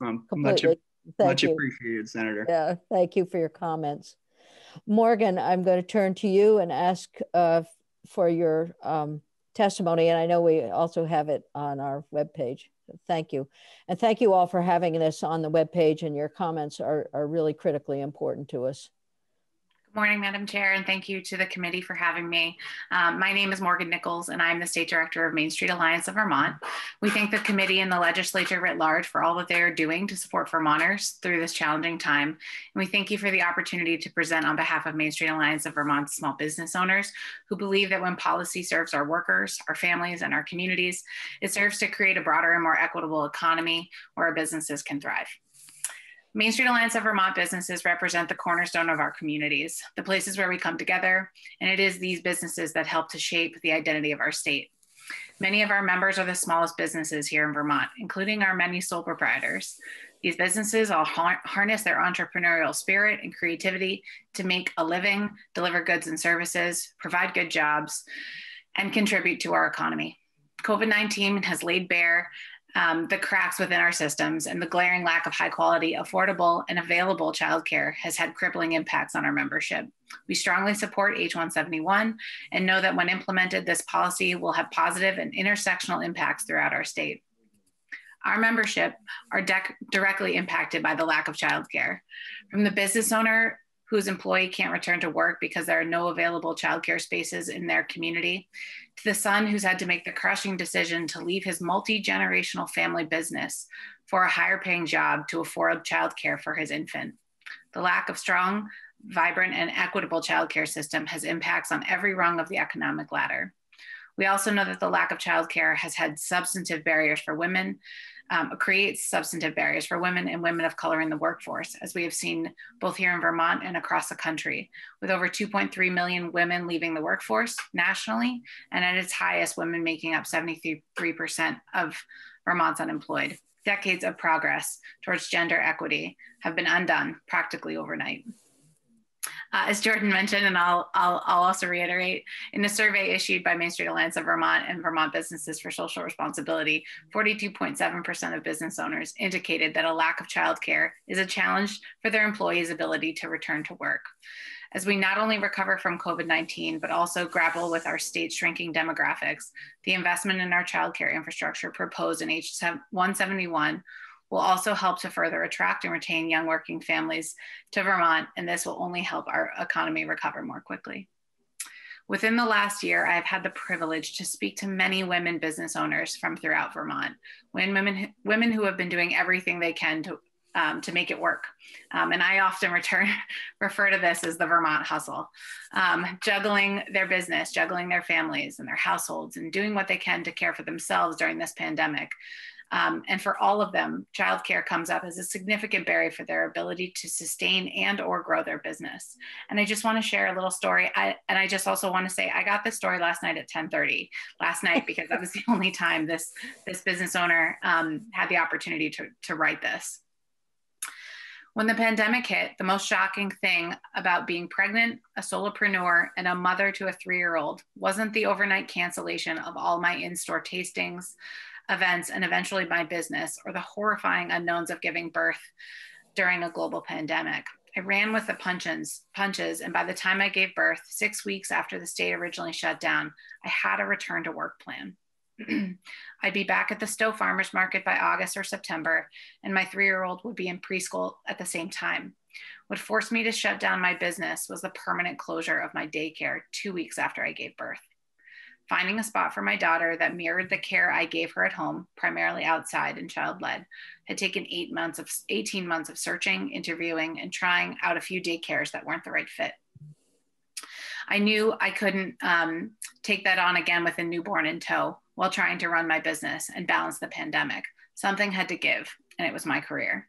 um, completely. Much, much appreciated, Senator. Yeah, thank you for your comments. Morgan, I'm going to turn to you and ask uh, for your um, testimony. And I know we also have it on our webpage. thank you. And thank you all for having this on the webpage and your comments are, are really critically important to us. Morning, Madam Chair, and thank you to the committee for having me. Um, my name is Morgan Nichols, and I'm the State Director of Main Street Alliance of Vermont. We thank the committee and the legislature writ large for all that they are doing to support Vermonters through this challenging time. And we thank you for the opportunity to present on behalf of Main Street Alliance of Vermont's small business owners who believe that when policy serves our workers, our families, and our communities, it serves to create a broader and more equitable economy where our businesses can thrive. Main Street Alliance of Vermont businesses represent the cornerstone of our communities, the places where we come together, and it is these businesses that help to shape the identity of our state. Many of our members are the smallest businesses here in Vermont, including our many sole proprietors. These businesses all harness their entrepreneurial spirit and creativity to make a living, deliver goods and services, provide good jobs, and contribute to our economy. COVID 19 has laid bare um, the cracks within our systems and the glaring lack of high quality, affordable, and available childcare has had crippling impacts on our membership. We strongly support H171 and know that when implemented, this policy will have positive and intersectional impacts throughout our state. Our membership are directly impacted by the lack of childcare. From the business owner whose employee can't return to work because there are no available childcare spaces in their community, to the son who's had to make the crushing decision to leave his multi generational family business for a higher paying job to afford childcare for his infant. The lack of strong, vibrant, and equitable childcare system has impacts on every rung of the economic ladder. We also know that the lack of childcare has had substantive barriers for women, um, creates substantive barriers for women and women of color in the workforce, as we have seen both here in Vermont and across the country, with over 2.3 million women leaving the workforce nationally, and at its highest, women making up 73% of Vermont's unemployed. Decades of progress towards gender equity have been undone practically overnight. Uh, as Jordan mentioned, and I'll, I'll, I'll, also reiterate, in a survey issued by Main Street Alliance of Vermont and Vermont Businesses for Social Responsibility, 42.7% of business owners indicated that a lack of childcare is a challenge for their employees' ability to return to work. As we not only recover from COVID 19, but also grapple with our state's shrinking demographics, the investment in our childcare infrastructure proposed in H 171 will also help to further attract and retain young working families to Vermont, and this will only help our economy recover more quickly. Within the last year, I have had the privilege to speak to many women business owners from throughout Vermont, women, women who have been doing everything they can to um, to make it work. Um, and I often return, [laughs] refer to this as the Vermont hustle, um, juggling their business, juggling their families and their households, and doing what they can to care for themselves during this pandemic. Um, and for all of them, childcare comes up as a significant barrier for their ability to sustain and or grow their business. And I just want to share a little story. I, and I just also want to say I got this story last night at 10:30 last night [laughs] because that was the only time this this business owner um, had the opportunity to to write this. When the pandemic hit, the most shocking thing about being pregnant, a solopreneur, and a mother to a three year old wasn't the overnight cancellation of all my in store tastings, events, and eventually my business, or the horrifying unknowns of giving birth during a global pandemic. I ran with the punches, punches, and by the time I gave birth, six weeks after the state originally shut down, I had a return to work plan. [clears throat] I'd be back at the Stowe Farmers Market by August or September, and my three year old would be in preschool at the same time. What forced me to shut down my business was the permanent closure of my daycare two weeks after I gave birth. Finding a spot for my daughter that mirrored the care I gave her at home, primarily outside and child led, had taken eight months of 18 months of searching, interviewing, and trying out a few daycares that weren't the right fit. I knew I couldn't um, take that on again with a newborn in tow while trying to run my business and balance the pandemic. Something had to give, and it was my career.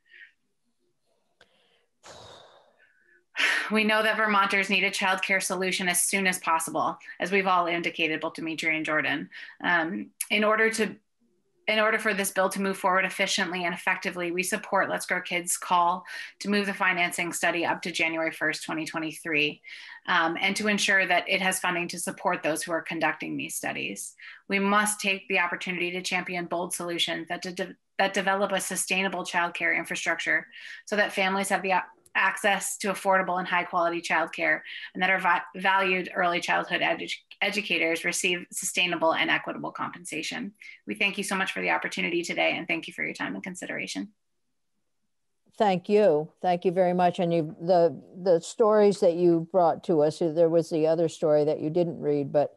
[sighs] We know that Vermonters need a childcare solution as soon as possible, as we've all indicated, both Dimitri and Jordan. Um, in order to in order for this bill to move forward efficiently and effectively, we support Let's Grow Kids' call to move the financing study up to January 1st, 2023, um, and to ensure that it has funding to support those who are conducting these studies. We must take the opportunity to champion bold solutions that, de that develop a sustainable childcare infrastructure so that families have the access to affordable and high quality childcare and that our valued early childhood edu educators receive sustainable and equitable compensation. We thank you so much for the opportunity today and thank you for your time and consideration. Thank you. Thank you very much. And you, the the stories that you brought to us, there was the other story that you didn't read, but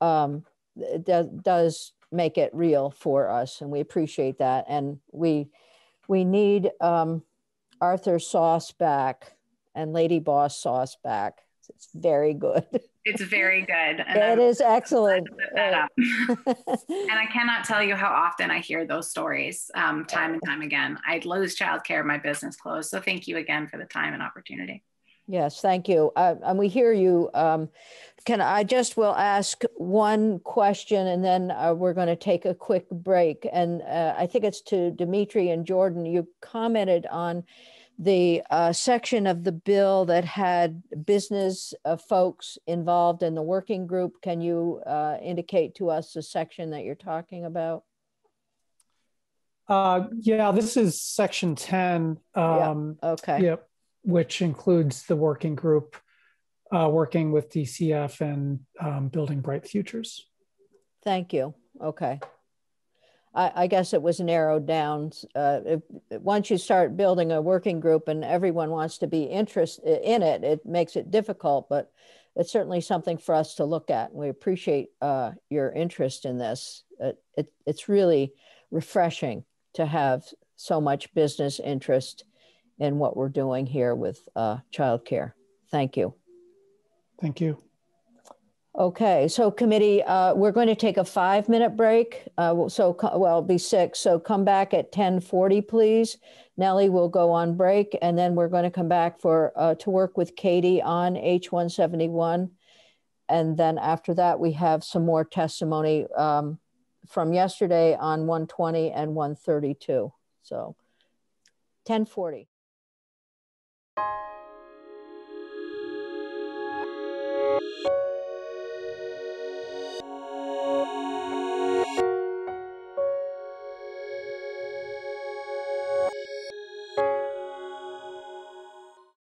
um, it does, does make it real for us, and we appreciate that. And we we need um, Arthur sauce back and Lady Boss sauce back. It's very good. It's very good. And it is excellent. [laughs] and I cannot tell you how often I hear those stories um, time and time again. I'd lose childcare, my business closed. So thank you again for the time and opportunity. Yes, thank you. Uh, and we hear you. Um, can I just will ask one question and then uh, we're going to take a quick break. And uh, I think it's to Dimitri and Jordan. You commented on the uh, section of the bill that had business uh, folks involved in the working group. Can you uh, indicate to us the section that you're talking about? Uh, yeah, this is section 10. Um, yeah. Okay. Yep, which includes the working group uh, working with DCF and um, building bright futures. Thank you. Okay. I, I guess it was narrowed down. Uh, if, once you start building a working group and everyone wants to be interested in it, it makes it difficult, but it's certainly something for us to look at. We appreciate uh, your interest in this. It, it, it's really refreshing to have so much business interest in what we're doing here with uh, childcare. Thank you. Thank you. Okay, so committee, uh, we're going to take a five minute break. Uh, so, well, be six. So come back at 1040, please. Nellie will go on break and then we're going to come back for uh, to work with Katie on H171. And then after that, we have some more testimony um, from yesterday on 120 and 132. So 1040. you